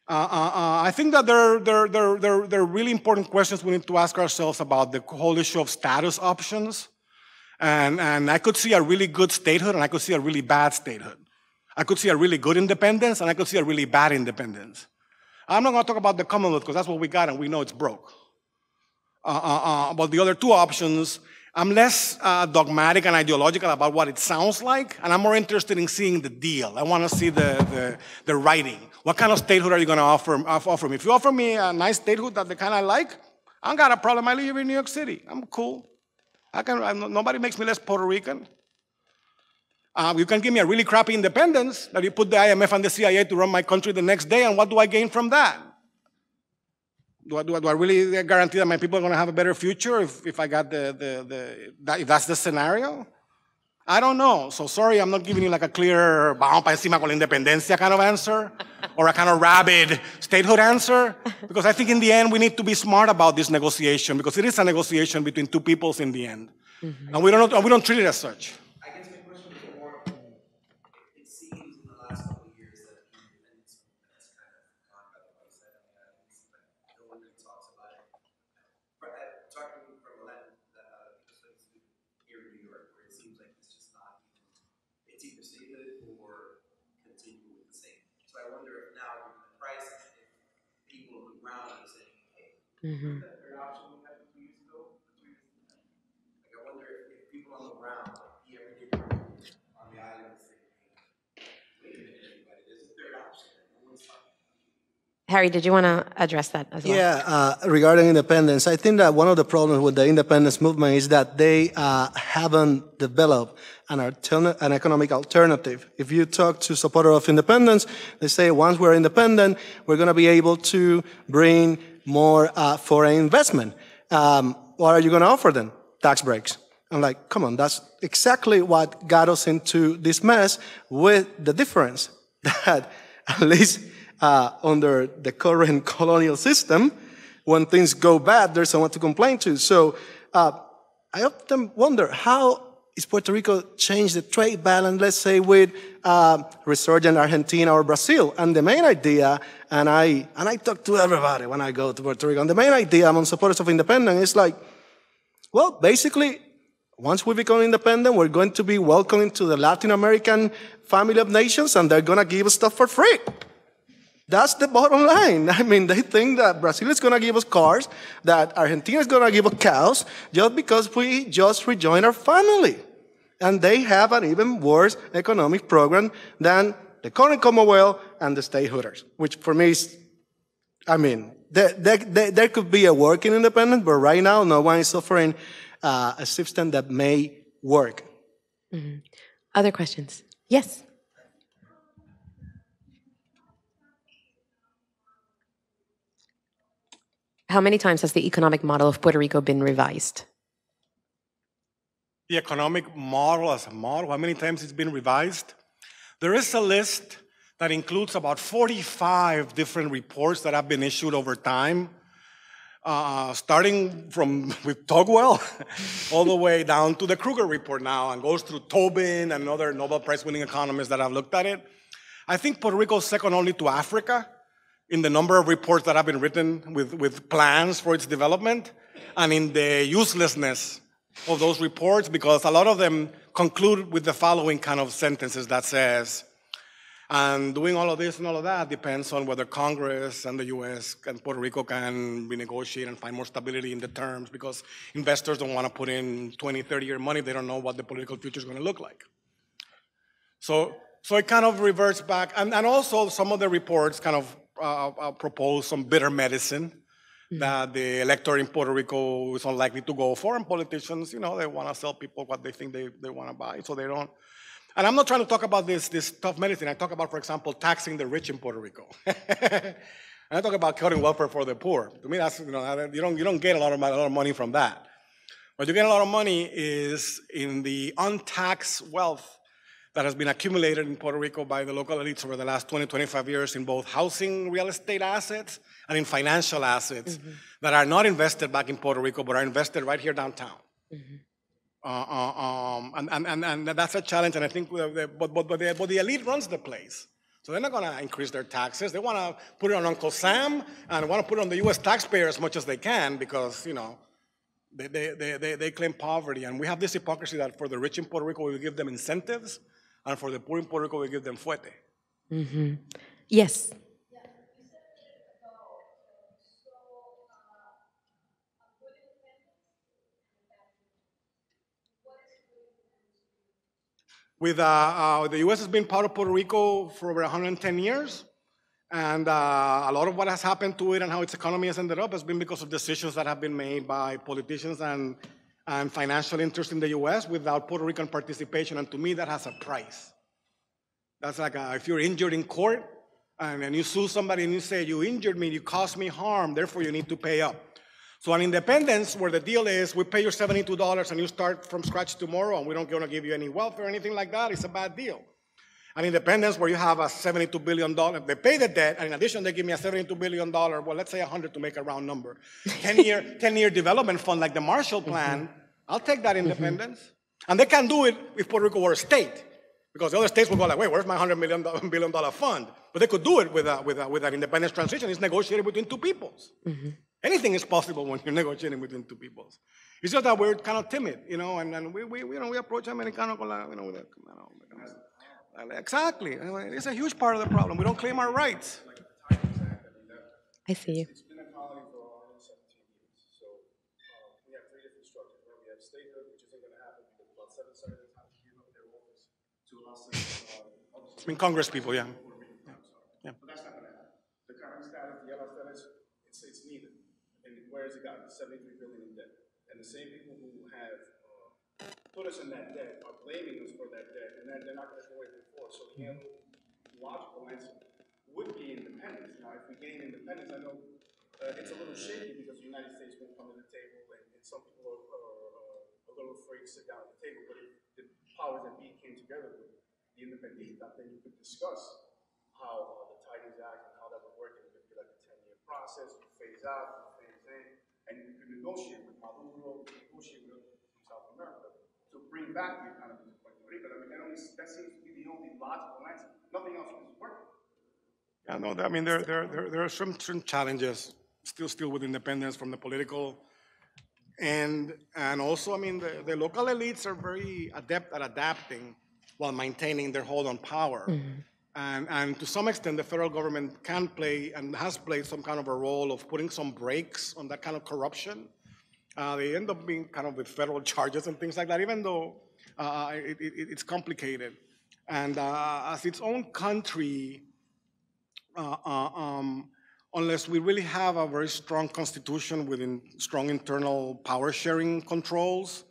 Uh, uh, uh, I think that there, there, there, there, there are really important questions we need to ask ourselves about the whole issue of status options. And, and I could see a really good statehood and I could see a really bad statehood. I could see a really good independence and I could see a really bad independence. I'm not going to talk about the Commonwealth because that's what we got and we know it's broke. Uh, uh, uh, but the other two options, I'm less uh, dogmatic and ideological about what it sounds like, and I'm more interested in seeing the deal. I want to see the, the, the writing. What kind of statehood are you going to offer, offer me? If you offer me a nice statehood that the kind I like, I don't got a problem. I live here in New York City. I'm cool. I can, I'm, nobody makes me less Puerto Rican. Uh, you can give me a really crappy independence that you put the IMF and the CIA to run my country the next day, and what do I gain from that? Do I, do I, do I really guarantee that my people are going to have a better future if, if I got the, the, the that, if that's the scenario? I don't know. So sorry, I'm not giving you like a clear vamos pa encima con la independencia kind of answer or a kind of rabid statehood answer. Because I think in the end we need to be smart about this negotiation because it is a negotiation between two peoples in the end. Mm-hmm. And we don't, we don't treat it as such. Mm-hmm. Harry, did you want to address that as well? Yeah, uh, regarding independence, I think that one of the problems with the independence movement is that they uh, haven't developed an, altern- an economic alternative. If you talk to supporters of independence, they say once we're independent, we're going to be able to bring more uh, foreign investment. Um, what are you going to offer them? Tax breaks. I'm like, come on, that's exactly what got us into this mess with the difference that at least uh, under the current colonial system, when things go bad, there's someone to complain to. So uh, I often wonder how is Puerto Rico change the trade balance, let's say, with uh, resurgent Argentina or Brazil? And the main idea, and I, and I talk to everybody when I go to Puerto Rico, and the main idea among supporters of independence is like, well, basically, once we become independent, we're going to be welcoming to the Latin American family of nations, and they're going to give us stuff for free. That's the bottom line. I mean, they think that Brazil is going to give us cars, that Argentina is going to give us cows, just because we just rejoined our family. And they have an even worse economic program than the current Commonwealth and the stateholders, which for me is, I mean, there, there, there could be a working independence, but right now no one is offering uh, a system that may work. Mm-hmm. Other questions? Yes. How many times has the economic model of Puerto Rico been revised? The economic model as a model, how many times it's been revised? There is a list that includes about 45 different reports that have been issued over time, uh, starting from with Tugwell all the way down to the Krueger report now, and goes through Tobin and other Nobel Prize winning economists that have looked at it. I think Puerto Rico is second only to Africa in the number of reports that have been written with, with plans for its development and in the uselessness of those reports because a lot of them conclude with the following kind of sentences that says, and doing all of this and all of that depends on whether Congress and the US and Puerto Rico can renegotiate and find more stability in the terms because investors don't want to put in 20, 30 year money. They don't know what the political future is going to look like. So, so it kind of reverts back. And, and also some of the reports kind of uh, uh, propose some bitter medicine mm-hmm. that the electorate in Puerto Rico is unlikely to go for, and politicians, you know, they want to sell people what they think they, they want to buy, so they don't. And I'm not trying to talk about this, this tough medicine. I talk about, for example, taxing the rich in Puerto Rico. and I talk about cutting welfare for the poor. To me, that's, you know, you don't, you don't get a lot, of, a lot of money from that. What you get a lot of money is in the untaxed wealth that has been accumulated in Puerto Rico by the local elites over the last 20, 25 years in both housing real estate assets and in financial assets mm-hmm. that are not invested back in Puerto Rico, but are invested right here downtown. Mm-hmm. Uh, uh, um, and, and, and, and, that's a challenge, and I think, the, but, but, but, the, but the elite runs the place. So they're not going to increase their taxes. They want to put it on Uncle Sam and want to put it on the U.S. taxpayer as much as they can because, you know, they, they, they, they claim poverty. And we have this hypocrisy that for the rich in Puerto Rico, we give them incentives and for the poor in Puerto Rico, we give them fuete. Mm-hmm. Yes. With uh, uh, the U.S. has been part of Puerto Rico for over 110 years, and uh, a lot of what has happened to it and how its economy has ended up has been because of decisions that have been made by politicians and and financial interest in the U.S. without Puerto Rican participation, and to me, that has a price. That's like a, if you're injured in court and then you sue somebody and you say, you injured me, you caused me harm, therefore you need to pay up. So an independence where the deal is we pay you $72 and you start from scratch tomorrow and we don't want to give you any welfare or anything like that, it's a bad deal. An independence where you have a $72 billion, they pay the debt, and in addition, they give me a $72 billion, well, let's say 100 to make a round number. 10 year, 10 year development fund like the Marshall mm-hmm. Plan, I'll take that mm-hmm. independence. And they can do it if Puerto Rico were a state. Because the other states will go like, wait, where's my $100 million, billion dollar fund? But they could do it with, a, with, a, with an independence transition. It's negotiated between two peoples. Mm-hmm. Anything is possible when you're negotiating between two peoples. It's just that we're kind of timid, you know, and, and we, we, you know, we approach Americano con la, you know, with a, you know, exactly. It's a huge part of the problem. We don't claim our rights. I see you. It's been a colony for 117 years. So uh, we have three different structures. Right? We have statehood, which isn't going to happen because about seven senators have to give up their office to us. Uh, I mean, Congress people, yeah. yeah. But that's not going to happen. The current status, the yellow status, it's, it's needed. And where has it gotten? 73 billion in debt. And the same people who have put us in that debt are blaming us for that debt, and then they're not going to anything for us. So the logical answer would be independence. Now, if we gain independence, I know uh, it's a little shaky because the United States won't come to the table, and, and some people are, are uh, a little afraid to sit down at the table. But if the powers that be came together with the Independita, then you could discuss how uh, the Tydings Act and how that would work. It would be like a 10-year process. You phase out, you phase in, and you could negotiate with Maduro, negotiate with South America bring back the economy to Puerto Rico. I mean, that, only, that seems to be the only logical answer. Nothing else is working. Yeah, no, I mean, there, there, there, there are some, some challenges still, still with independence from the political and, and also, I mean, the, the local elites are very adept at adapting while maintaining their hold on power. Mm-hmm. And, and to some extent, the federal government can play and has played some kind of a role of putting some brakes on that kind of corruption. Uh, they end up being kind of with federal charges and things like that, even though uh, it, it, it's complicated. And uh, as its own country, uh, uh, um, unless we really have a very strong constitution with strong internal power sharing controls,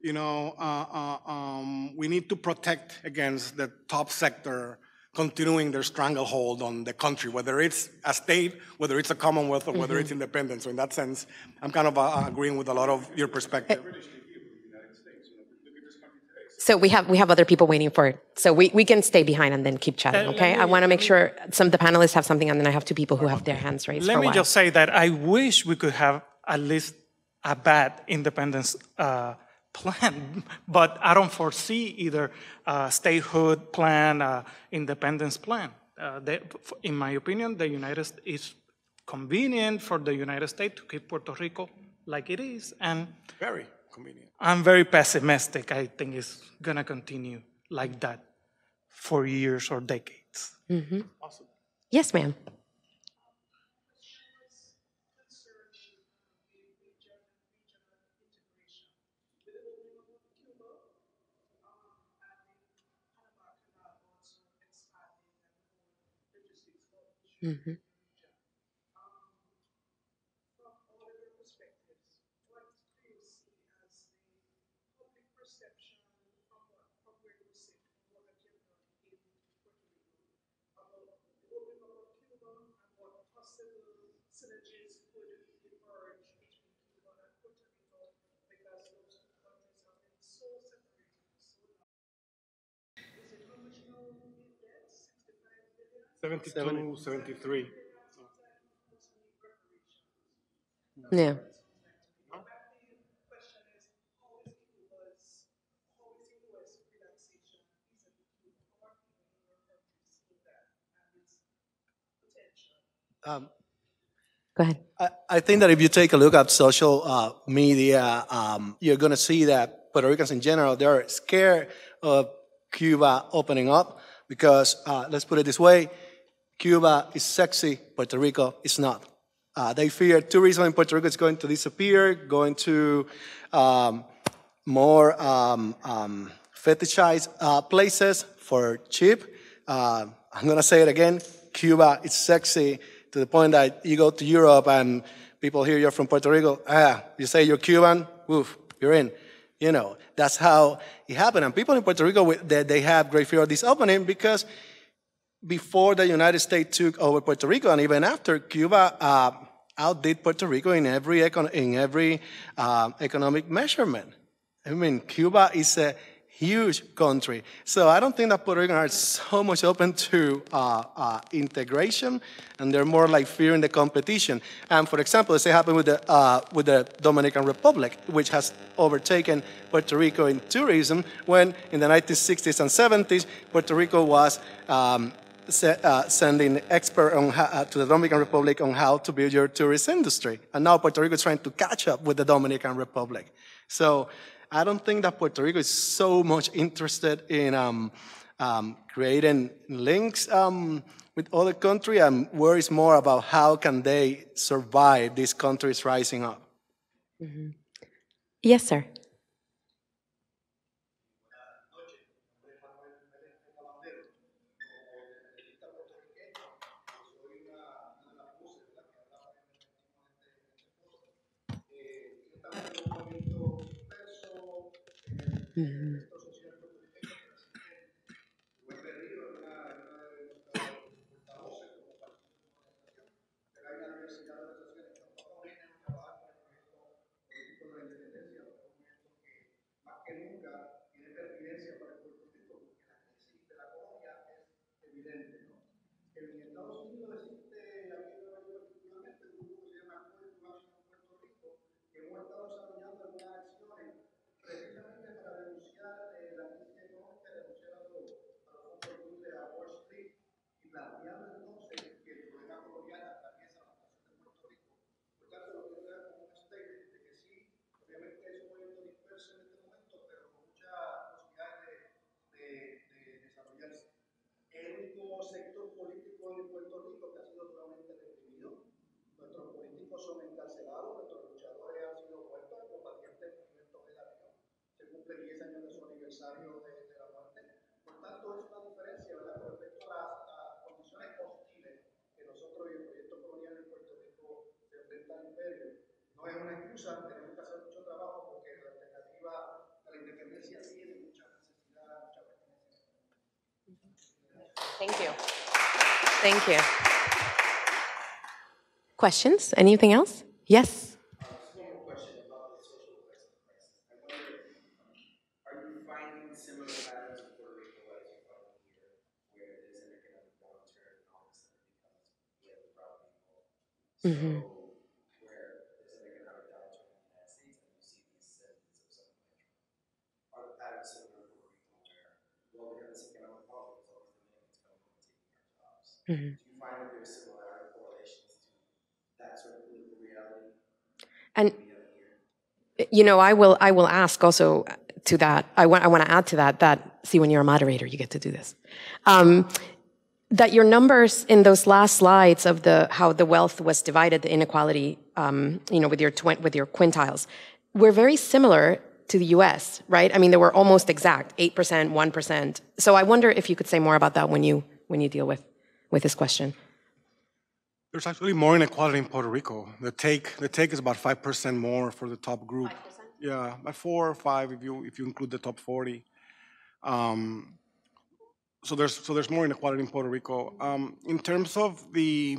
you know, uh, uh, um, we need to protect against the top sector continuing their stranglehold on the country, whether it's a state, whether it's a commonwealth, or whether it's independent. So in that sense, I'm kind of uh, agreeing with a lot of your perspective. So we have we have other people waiting for it. So we, we can stay behind and then keep chatting, Uh, let okay? I want to make sure some of the panelists have something and then I have two people who have their hands raised Let for a me while. just say that I wish we could have at least a bad independence uh, plan, but I don't foresee either uh, statehood plan, uh, independence plan. Uh, the, f- in my opinion, the United States is convenient for the United States to keep Puerto Rico like it is, and Very convenient. I'm very pessimistic. I think it's gonna continue like that for years or decades. Yes, ma'am. Mm-hmm. 73. Yeah. Um, Go ahead. I, I, think that if you take a look at social uh, media, um, you're going to see that Puerto Ricans in general, they're scared of Cuba opening up because, uh, let's put it this way, Cuba is sexy, Puerto Rico is not. Uh, they fear tourism in Puerto Rico is going to disappear, going to um, more um, um, fetishized uh, places for cheap. Uh, I'm going to say it again Cuba is sexy to the point that you go to Europe and people hear you're from Puerto Rico. Ah, you say you're Cuban, woof, you're in. You know, that's how it happened. And people in Puerto Rico, they, they have great fear of this opening because before the United States took over Puerto Rico, and even after, Cuba uh, outdid Puerto Rico in every, econ- in every uh, economic measurement. I mean, Cuba is a huge country. So I don't think that Puerto Ricans are so much open to uh, uh, integration, and they're more like fearing the competition. And for example, this happened with the, uh, with the Dominican Republic, which has overtaken Puerto Rico in tourism, when in the 1960s and 70s, Puerto Rico was um, uh, sending experts uh, to the Dominican Republic on how to build your tourist industry. And now Puerto Rico is trying to catch up with the Dominican Republic. So I don't think that Puerto Rico is so much interested in um, um, creating links um, with other countries and worries more about how can they survive these countries rising up. Yes, sir. Mm-hmm. Mhm. Thank you. Thank you. Questions? Anything else? Yes. Are you finding similar patterns in Puerto Rico as you found here, where there's an economic downturn and all of a sudden it becomes we have a problem involved? So Mhm. where there's an economic downturn in the United States and you see these symptoms of some country, are the patterns similar in Puerto Rico where, well, we have this economic problem, so it's the millions coming and taking our jobs? Mhm. Do you find that there's similar correlations to that sort of political reality And we have here? you know, I will I will ask also to that. I want I want to add to that that see when you're a moderator, you get to do this. Um, that your numbers in those last slides of the how the wealth was divided, the inequality, um, you know, with your with your quintiles, were very similar to the U.S. Right? I mean, they were almost exact, eight percent, one percent. So I wonder if you could say more about that when you when you deal with with this question. There's actually more inequality in Puerto Rico. The take, the take is about five percent more for the top group. Yeah, about four or five if you if you include the top forty. Um, so there's so there's more inequality in Puerto Rico. Um, in terms of the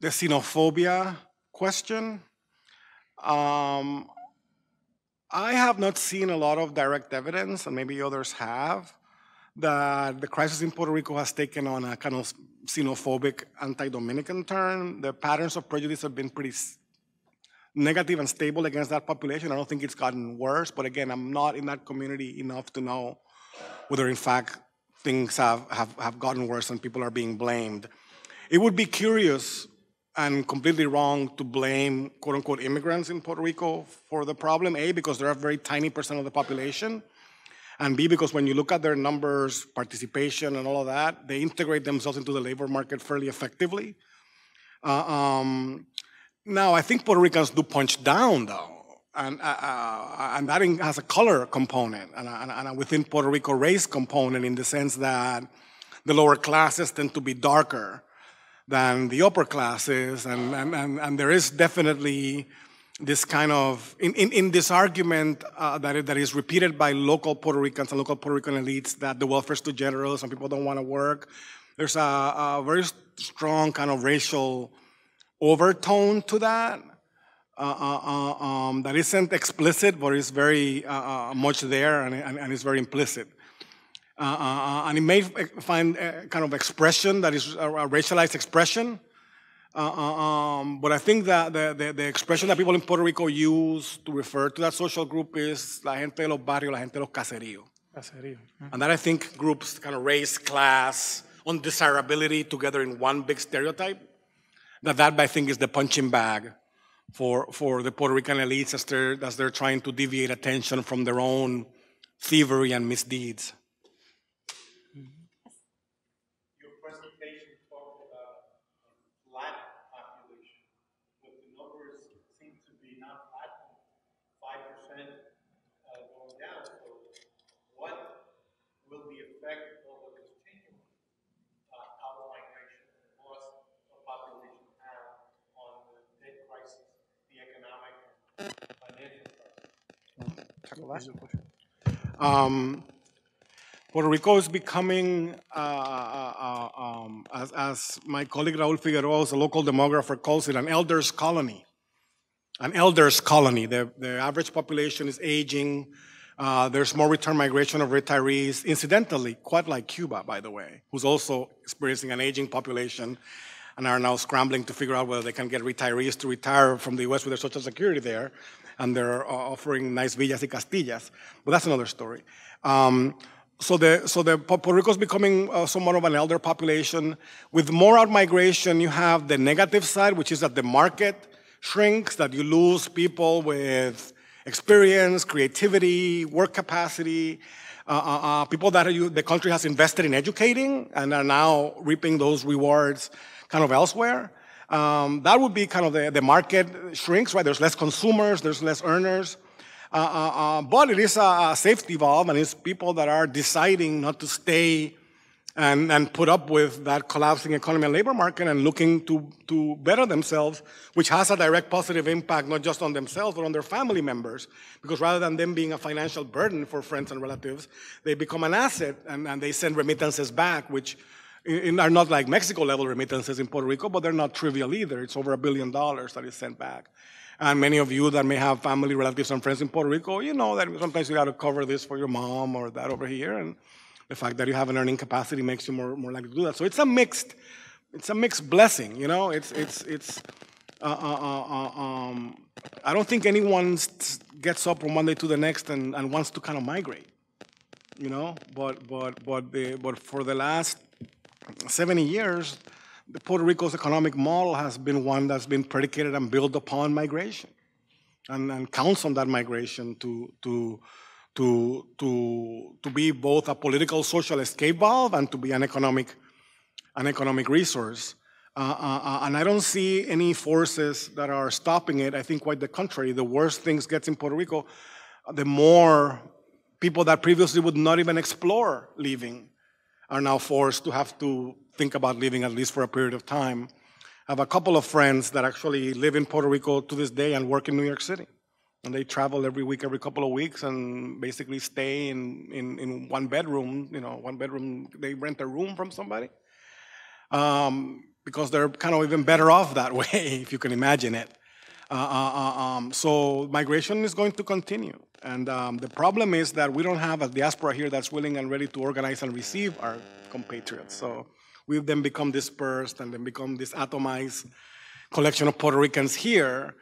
the xenophobia question, um, I have not seen a lot of direct evidence, and maybe others have, that the crisis in Puerto Rico has taken on a kind of xenophobic anti-Dominican turn. The patterns of prejudice have been pretty negative and stable against that population. I don't think it's gotten worse, but again, I'm not in that community enough to know whether in fact things have, have, have gotten worse and people are being blamed. It would be curious and completely wrong to blame quote unquote immigrants in Puerto Rico for the problem, A, because they're a very tiny percent of the population, and B, because when you look at their numbers, participation, and all of that, they integrate themselves into the labor market fairly effectively. Uh, um, now, I think Puerto Ricans do punch down, though, and, uh, uh, and that has a color component, and, a- and, a- within Puerto Rico, race component in the sense that the lower classes tend to be darker than the upper classes, and, and, and, and there is definitely this kind of, in, in, in this argument uh, that, that is repeated by local Puerto Ricans and local Puerto Rican elites that the welfare is too generous and people don't want to work. There's a, a very strong kind of racial overtone to that. Uh, uh, uh, um, that isn't explicit, but is very much there and, and, and is very implicit. Uh, and it may find a kind of expression that is a, a racialized expression, um, but I think that the, the, the, expression that people in Puerto Rico use to refer to that social group is la gente de los barrios, la gente de los caseríos. Caserío. And that I think groups kind of race, class, undesirability together in one big stereotype. That that I think is the punching bag for, for the Puerto Rican elites as they're, as they're trying to deviate attention from their own thievery and misdeeds. Your presentation talked about Latin population, but the numbers seem to be not Latin, five percent uh, going down. So what will the effect of the continuing uh, out migration and loss of population have on the debt crisis, the economic and financial crisis? Um, Puerto Rico is becoming, uh, uh, uh, um, as, as, my colleague Raul Figueroa, a local demographer, calls it, an elders' colony. An elders' colony. The, the average population is aging. Uh, there's more return migration of retirees, incidentally, quite like Cuba, by the way, who's also experiencing an aging population and are now scrambling to figure out whether they can get retirees to retire from the US with their Social Security there. And they're offering nice villas y castillas. But that's another story. Um, so the so the Puerto Rico is becoming uh, somewhat of an elder population. With more out migration, you have the negative side, which is that the market shrinks, that you lose people with experience, creativity, work capacity, uh, uh, uh people that you, the country has invested in educating and are now reaping those rewards kind of elsewhere. Um, that would be kind of the, the market shrinks, right? There's less consumers, there's less earners. Uh, uh, uh, but it is a, a, safety valve, and it's people that are deciding not to stay and, and put up with that collapsing economy and labor market and looking to, to better themselves, which has a direct positive impact not just on themselves, but on their family members. Because rather than them being a financial burden for friends and relatives, they become an asset and, and they send remittances back, which in, are not like Mexico level remittances in Puerto Rico, but they're not trivial either. It's over a billion dollars that is sent back. And many of you that may have family, relatives, and friends in Puerto Rico, you know that sometimes you got to cover this for your mom or that over here. And the fact that you have an earning capacity makes you more, more likely to do that. So it's a mixed, it's a mixed blessing, you know? It's, it's, it's, uh, uh, uh, uh um, I don't think anyone gets up from one day to the next and, and wants to kind of migrate, you know? But, but, but, the, but for the last 70 years, the Puerto Rico's economic model has been one that's been predicated and built upon migration and, and counts on that migration to, to, to, to, to be both a political social escape valve and to be an economic, an economic resource. Uh, uh, uh and I don't see any forces that are stopping it. I think quite the contrary. The worse things get in Puerto Rico, the more people that previously would not even explore leaving are now forced to have to think about leaving at least for a period of time. I have a couple of friends that actually live in Puerto Rico to this day and work in New York City. And they travel every week, every couple of weeks, and basically stay in, in, in one bedroom, you know, one bedroom, they rent a room from somebody. Um, because they're kind of even better off that way, if you can imagine it. Uh, uh, uh, um, so migration is going to continue. And um, the problem is that we don't have a diaspora here that's willing and ready to organize and receive our compatriots. So we've then become dispersed and then become this atomized collection of Puerto Ricans here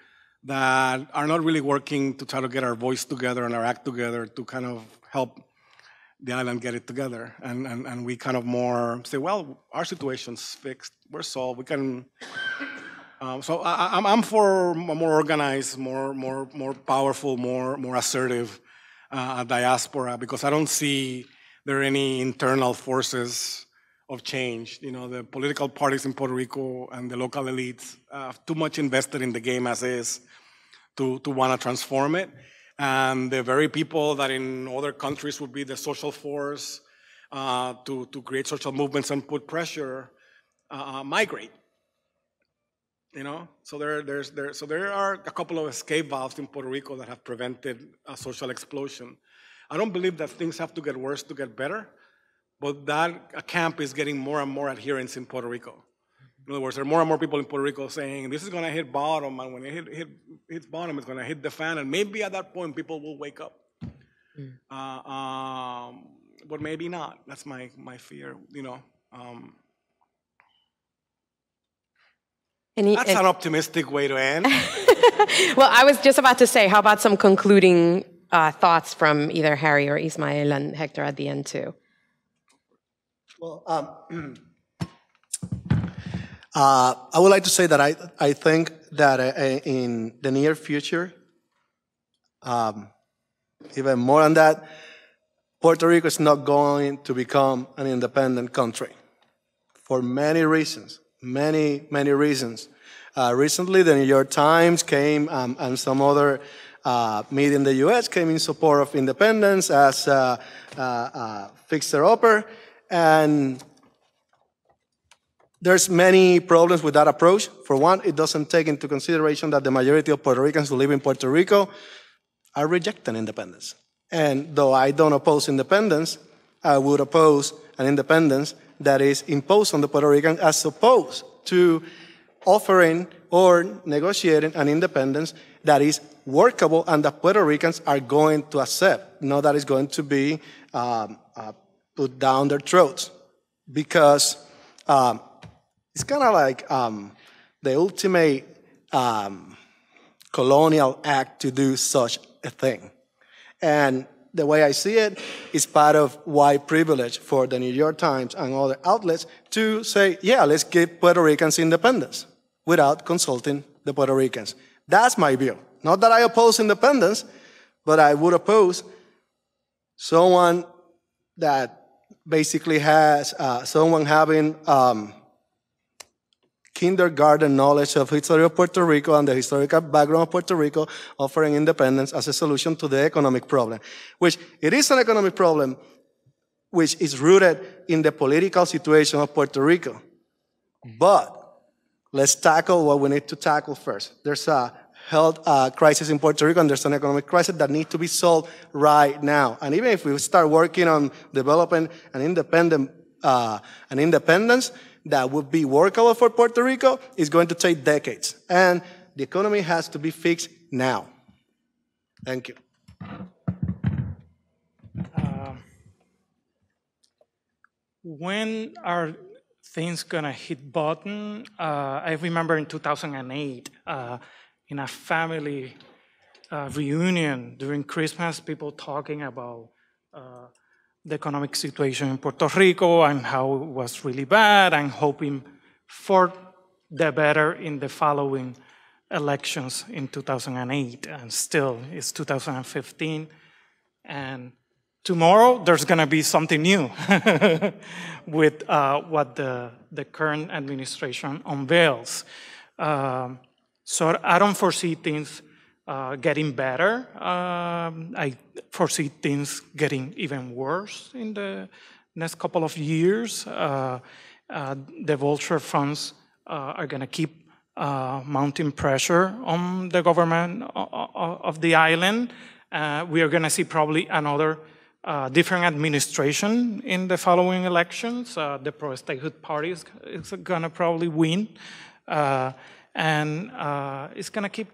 that are not really working to try to get our voice together and our act together to kind of help the island get it together. And, and, and we kind of more say, well, our situation's fixed, we're solved, we can. Um, so I, I'm, I'm for more organized, more, more, more powerful, more, more assertive uh, diaspora because I don't see there are any internal forces of change. You know, the political parties in Puerto Rico and the local elites uh, too much invested in the game as is to, to want to transform it. And the very people that in other countries would be the social force uh, to, to create social movements and put pressure uh, uh migrate. You know, so there, there's there, so there are a couple of escape valves in Puerto Rico that have prevented a social explosion. I don't believe that things have to get worse to get better, but that a camp is getting more and more adherents in Puerto Rico. In other words, there are more and more people in Puerto Rico saying this is going to hit bottom, and when it hit, hit, hits bottom, it's going to hit the fan, and maybe at that point people will wake up. Uh, um, but maybe not. That's my my fear. You know. Um, Any, that's an optimistic way to end. well, I was just about to say, how about some concluding uh, thoughts from either Harry or Ismael and Hector at the end too? Well, um, uh, I would like to say that I, I think that uh, in the near future, um, even more than that, Puerto Rico is not going to become an independent country for many reasons, many, many reasons. Uh, recently, the New York Times came um, and some other uh, media in the US came in support of independence as a, a, a fixer-upper. And there's many problems with that approach. For one, it doesn't take into consideration that the majority of Puerto Ricans who live in Puerto Rico are rejecting independence. And though I don't oppose independence, I would oppose an independence that is imposed on the Puerto Rican as opposed to offering or negotiating an independence that is workable and that Puerto Ricans are going to accept, not that is going to be um, uh, put down their throats. Because um, it's kind of like um, the ultimate um, colonial act to do such a thing. And the way I see it is part of white privilege for the New York Times and other outlets to say, yeah, let's give Puerto Ricans independence without consulting the Puerto Ricans. That's my view. Not that I oppose independence, but I would oppose someone that basically has uh, someone having um, kindergarten knowledge of history of Puerto Rico and the historical background of Puerto Rico, offering independence as a solution to the economic problem, which it is an economic problem which is rooted in the political situation of Puerto Rico. But let's tackle what we need to tackle first. There's a health uh, crisis in Puerto Rico and there's an economic crisis that needs to be solved right now. And even if we start working on developing an independent, uh, an independence that would be workable for Puerto Rico, it's going to take decades. And the economy has to be fixed now. Thank you. Um, when are things gonna hit bottom? Uh, I remember in 2008, uh, in a family uh, reunion during Christmas, people talking about uh, the economic situation in Puerto Rico and how it was really bad and hoping for the better in the following elections in 2008. And still, it's 2015. And tomorrow, there's going to be something new with uh, what the, the current administration unveils. Um, so I don't foresee things uh, getting better. Um, I foresee things getting even worse in the next couple of years. Uh, uh, the vulture funds uh, are going to keep uh, mounting pressure on the government of the island. Uh, we are going to see probably another different administration in the following elections. the pro-statehood party is, is going to probably win and it's going to keep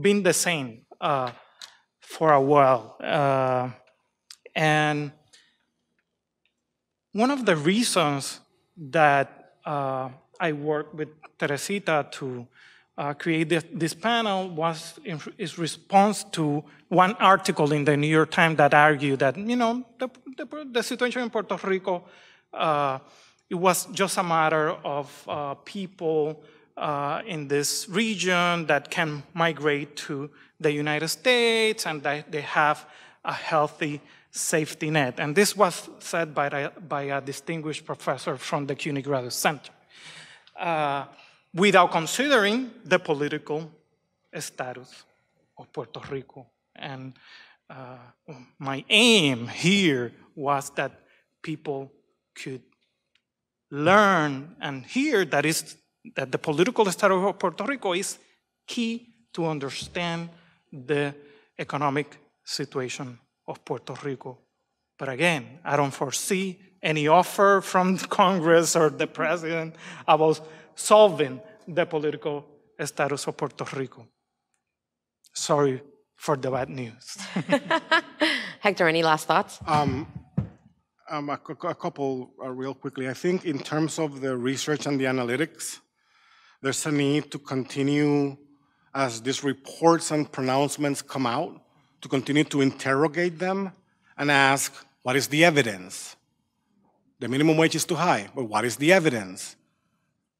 being the same uh, for a while. Uh, and one of the reasons that uh, I worked with Teresita to uh, create this, this, panel was in its response to one article in the New York Times that argued that, you know, the, the, the situation in Puerto Rico, uh, it was just a matter of people uh, in this region that can migrate to the United States and that they have a healthy safety net. And this was said by a, by a distinguished professor from the CUNY Graduate Center, uh, without considering the political status of Puerto Rico. And uh, my aim here was that people could learn and hear that it's that the political status of Puerto Rico is key to understand the economic situation of Puerto Rico. But again, I don't foresee any offer from Congress or the president about solving the political status of Puerto Rico. Sorry for the bad news. Hector, any last thoughts? Um, um, a, a couple uh, real quickly. I think in terms of the research and the analytics, there's a need to continue as these reports and pronouncements come out to continue to interrogate them and ask, what is the evidence? The minimum wage is too high, but what is the evidence?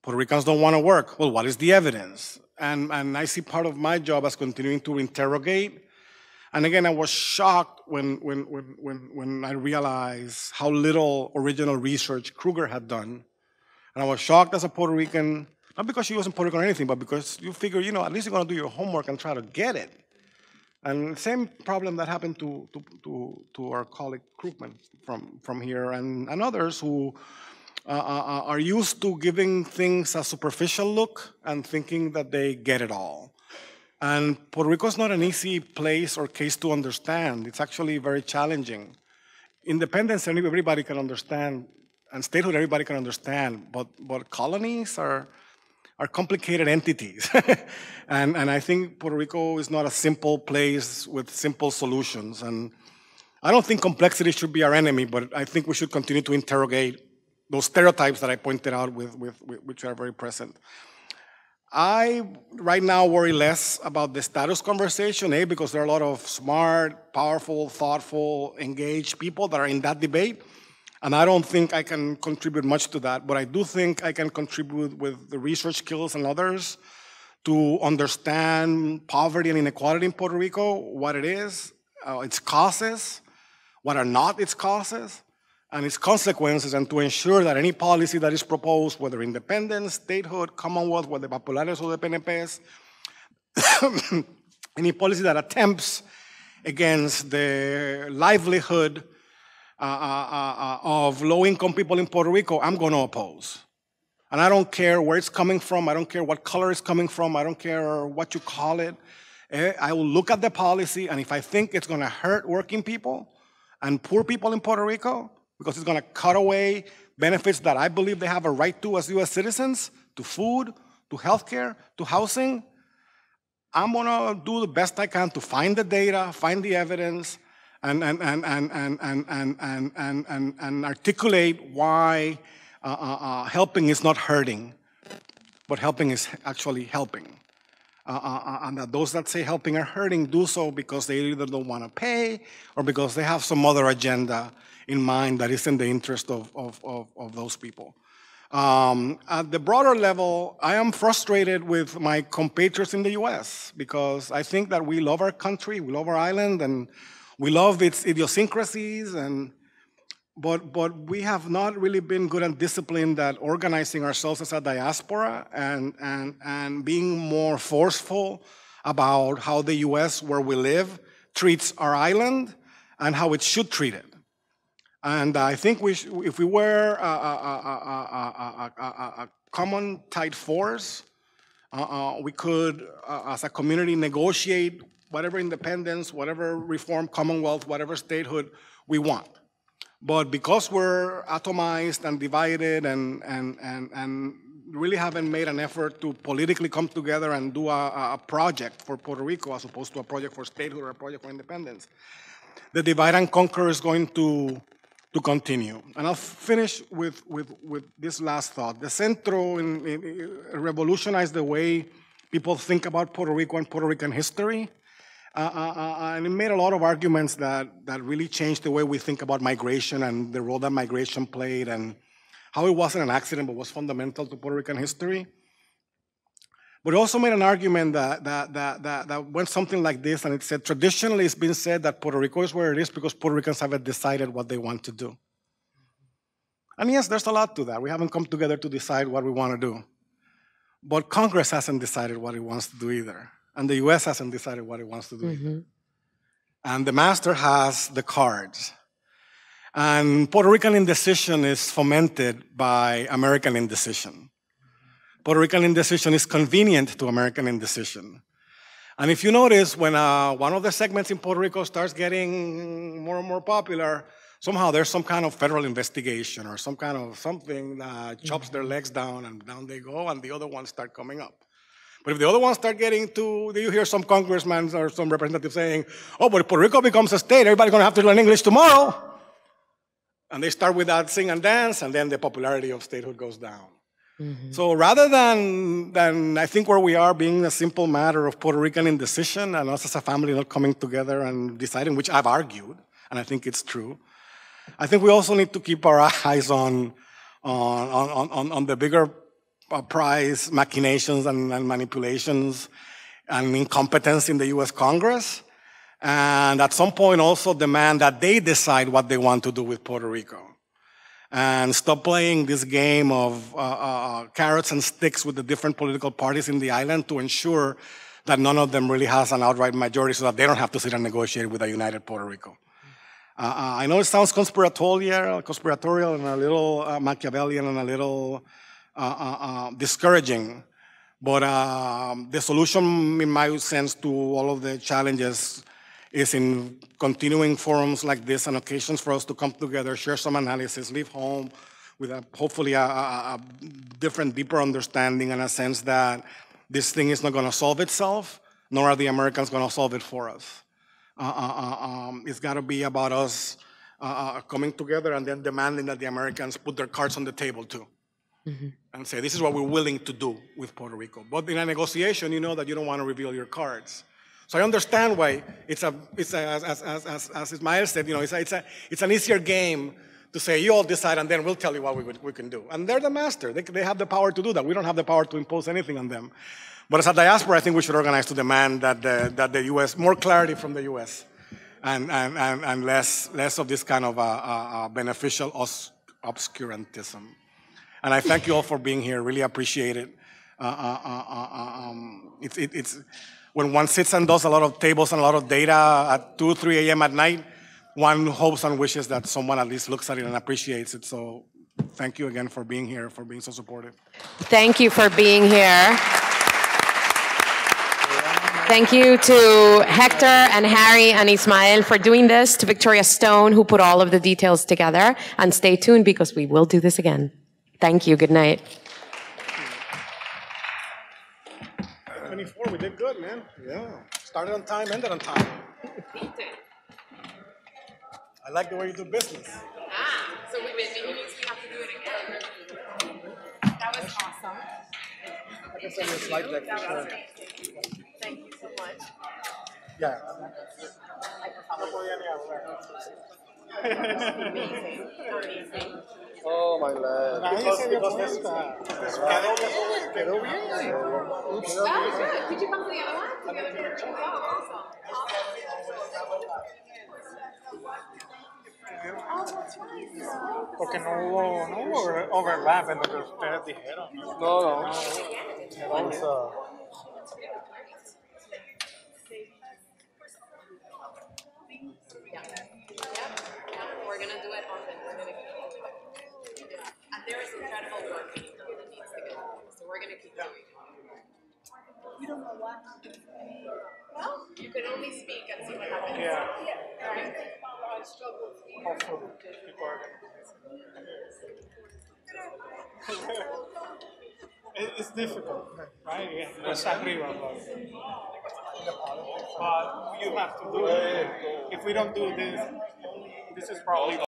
Puerto Ricans don't want to work. Well, what is the evidence? And, and I see part of my job as continuing to interrogate. And again, I was shocked when, when, when, when, when I realized how little original research Krueger had done. And I was shocked as a Puerto Rican, not because she wasn't Puerto Rican or anything, but because you figure, you know, at least you're going to do your homework and try to get it. And same problem that happened to, to, to, to our colleague Krugman from, from here and, and others who uh, uh, are used to giving things a superficial look and thinking that they get it all. And Puerto Rico is not an easy place or case to understand. It's actually very challenging. Independence, everybody can understand, and statehood, everybody can understand, but, but colonies are, are complicated entities. and, and I think Puerto Rico is not a simple place with simple solutions. And I don't think complexity should be our enemy, but I think we should continue to interrogate those stereotypes that I pointed out, with, with, with, which are very present. I right now worry less about the status conversation, A, because there are a lot of smart, powerful, thoughtful, engaged people that are in that debate. And I don't think I can contribute much to that, but I do think I can contribute with the research skills and others to understand poverty and inequality in Puerto Rico, what it is, uh, its causes, what are not its causes, and its consequences, and to ensure that any policy that is proposed, whether independence, statehood, Commonwealth, whether populares or the PNPs, any policy that attempts against the livelihood uh, uh, uh, of low-income people in Puerto Rico, I'm going to oppose. And I don't care where it's coming from. I don't care what color it's coming from. I don't care what you call it. Eh, I will look at the policy, and if I think it's going to hurt working people and poor people in Puerto Rico, because it's going to cut away benefits that I believe they have a right to as U.S. citizens, to food, to healthcare, to housing, I'm going to do the best I can to find the data, find the evidence, and, and, and, and, and, and, and, and, and, and, and articulate why uh, uh, uh, helping is not hurting, but helping is actually helping. Uh, uh, uh, and that those that say helping are hurting do so because they either don't want to pay or because they have some other agenda in mind that is in the interest of, of, of, of those people. Um, at the broader level, I am frustrated with my compatriots in the US because I think that we love our country, we love our island, and we love its idiosyncrasies, and, but, but we have not really been good and disciplined at organizing ourselves as a diaspora and, and, and being more forceful about how the US, where we live, treats our island and how it should treat it. And I think we if we were a, a, a, a common tight force, uh, uh, we could, uh, as a community, negotiate whatever independence, whatever reform, commonwealth, whatever statehood we want. But because we're atomized and divided and, and, and, and really haven't made an effort to politically come together and do a, a project for Puerto Rico as opposed to a project for statehood or a project for independence, the divide and conquer is going to to continue. And I'll finish with, with, with this last thought. The Centro in, in, revolutionized the way people think about Puerto Rico and Puerto Rican history. Uh, uh, uh, and it made a lot of arguments that, that really changed the way we think about migration and the role that migration played and how it wasn't an accident but was fundamental to Puerto Rican history. But it also made an argument that, that, that, that, that went something like this, and it said traditionally it's been said that Puerto Rico is where it is because Puerto Ricans haven't decided what they want to do. And yes, there's a lot to that. We haven't come together to decide what we want to do. But Congress hasn't decided what it wants to do either. And the US hasn't decided what it wants to do either. And the master has the cards. And Puerto Rican indecision is fomented by American indecision. Puerto Rican indecision is convenient to American indecision. And if you notice, when uh, one of the segments in Puerto Rico starts getting more and more popular, somehow there's some kind of federal investigation or some kind of something that chops their legs down and down they go, and the other ones start coming up. But if the other ones start getting to, you hear some congressmen or some representative saying, oh, but if Puerto Rico becomes a state, everybody's going to have to learn English tomorrow. And they start with that sing and dance, and then the popularity of statehood goes down. Mm-hmm. So rather than, than, I think where we are being a simple matter of Puerto Rican indecision and us as a family not coming together and deciding, which I've argued, and I think it's true, I think we also need to keep our eyes on, on, on, on, on the bigger uh, prize machinations and, and manipulations and incompetence in the US Congress. And at some point also demand that they decide what they want to do with Puerto Rico. And stop playing this game of uh, uh, carrots and sticks with the different political parties in the island to ensure that none of them really has an outright majority so that they don't have to sit and negotiate with a united Puerto Rico. Uh, uh, I know it sounds conspiratorial, conspiratorial and a little uh, Machiavellian and a little uh, uh, uh, discouraging, but um, the solution, in my sense, to all of the challenges is in continuing forums like this and occasions for us to come together, share some analysis, leave home with a, hopefully a, a, different, deeper understanding and a sense that this thing is not going to solve itself, nor are the Americans going to solve it for us. Uh, uh, uh, um, it's got to be about us uh, uh, coming together and then demanding that the Americans put their cards on the table too. And say, this is what we're willing to do with Puerto Rico. But in a negotiation, you know that you don't want to reveal your cards. So I understand why it's a, it's a as, as, as, as, Ismael said, you know, it's, a, it's, a, it's an easier game to say, you all decide and then we'll tell you what we, we can do. And they're the master. They, they have the power to do that. We don't have the power to impose anything on them. But as a diaspora, I think we should organize to demand that the, that the U.S., more clarity from the U.S., and, and, and, and less, less of this kind of uh, uh, uh, beneficial obscurantism. And I thank you all for being here. Really appreciate it. Uh, uh, uh, uh, uh, um, it's, it, it's when one sits and does a lot of tables and a lot of data at 2, 3 a.m. at night, one hopes and wishes that someone at least looks at it and appreciates it. So thank you again for being here, for being so supportive. Thank you for being here. Thank you to Hector and Harry and Ismael for doing this, to Victoria Stone, who put all of the details together. And stay tuned because we will do this again. Thank you. Good night. 24, we did good, man. Yeah. Started on time, ended on time. I like the way you do business. Ah, so we, maybe we have to do it again. That was awesome. I can send you a slide deck for sure. Thank you so much. Yeah. Oh, my leg. Because, because this, this quedó, quedó bien. Quedó bien. Ah, Could you come to the other one? To the other picture? Oh, awesome. Porque no hubo, no hubo overlap en lo que ustedes dijeron. ¿no? No, no. Vamos a. We're there is incredible work being done that needs to get done, so we're gonna keep doing it. You don't know what? Well, you can only speak and see what happens. Yeah. Right? Hopefully, people are gonna- It's difficult, right? Yeah, Cuesta arriba, but, but you have to do it. If we don't do this, this is probably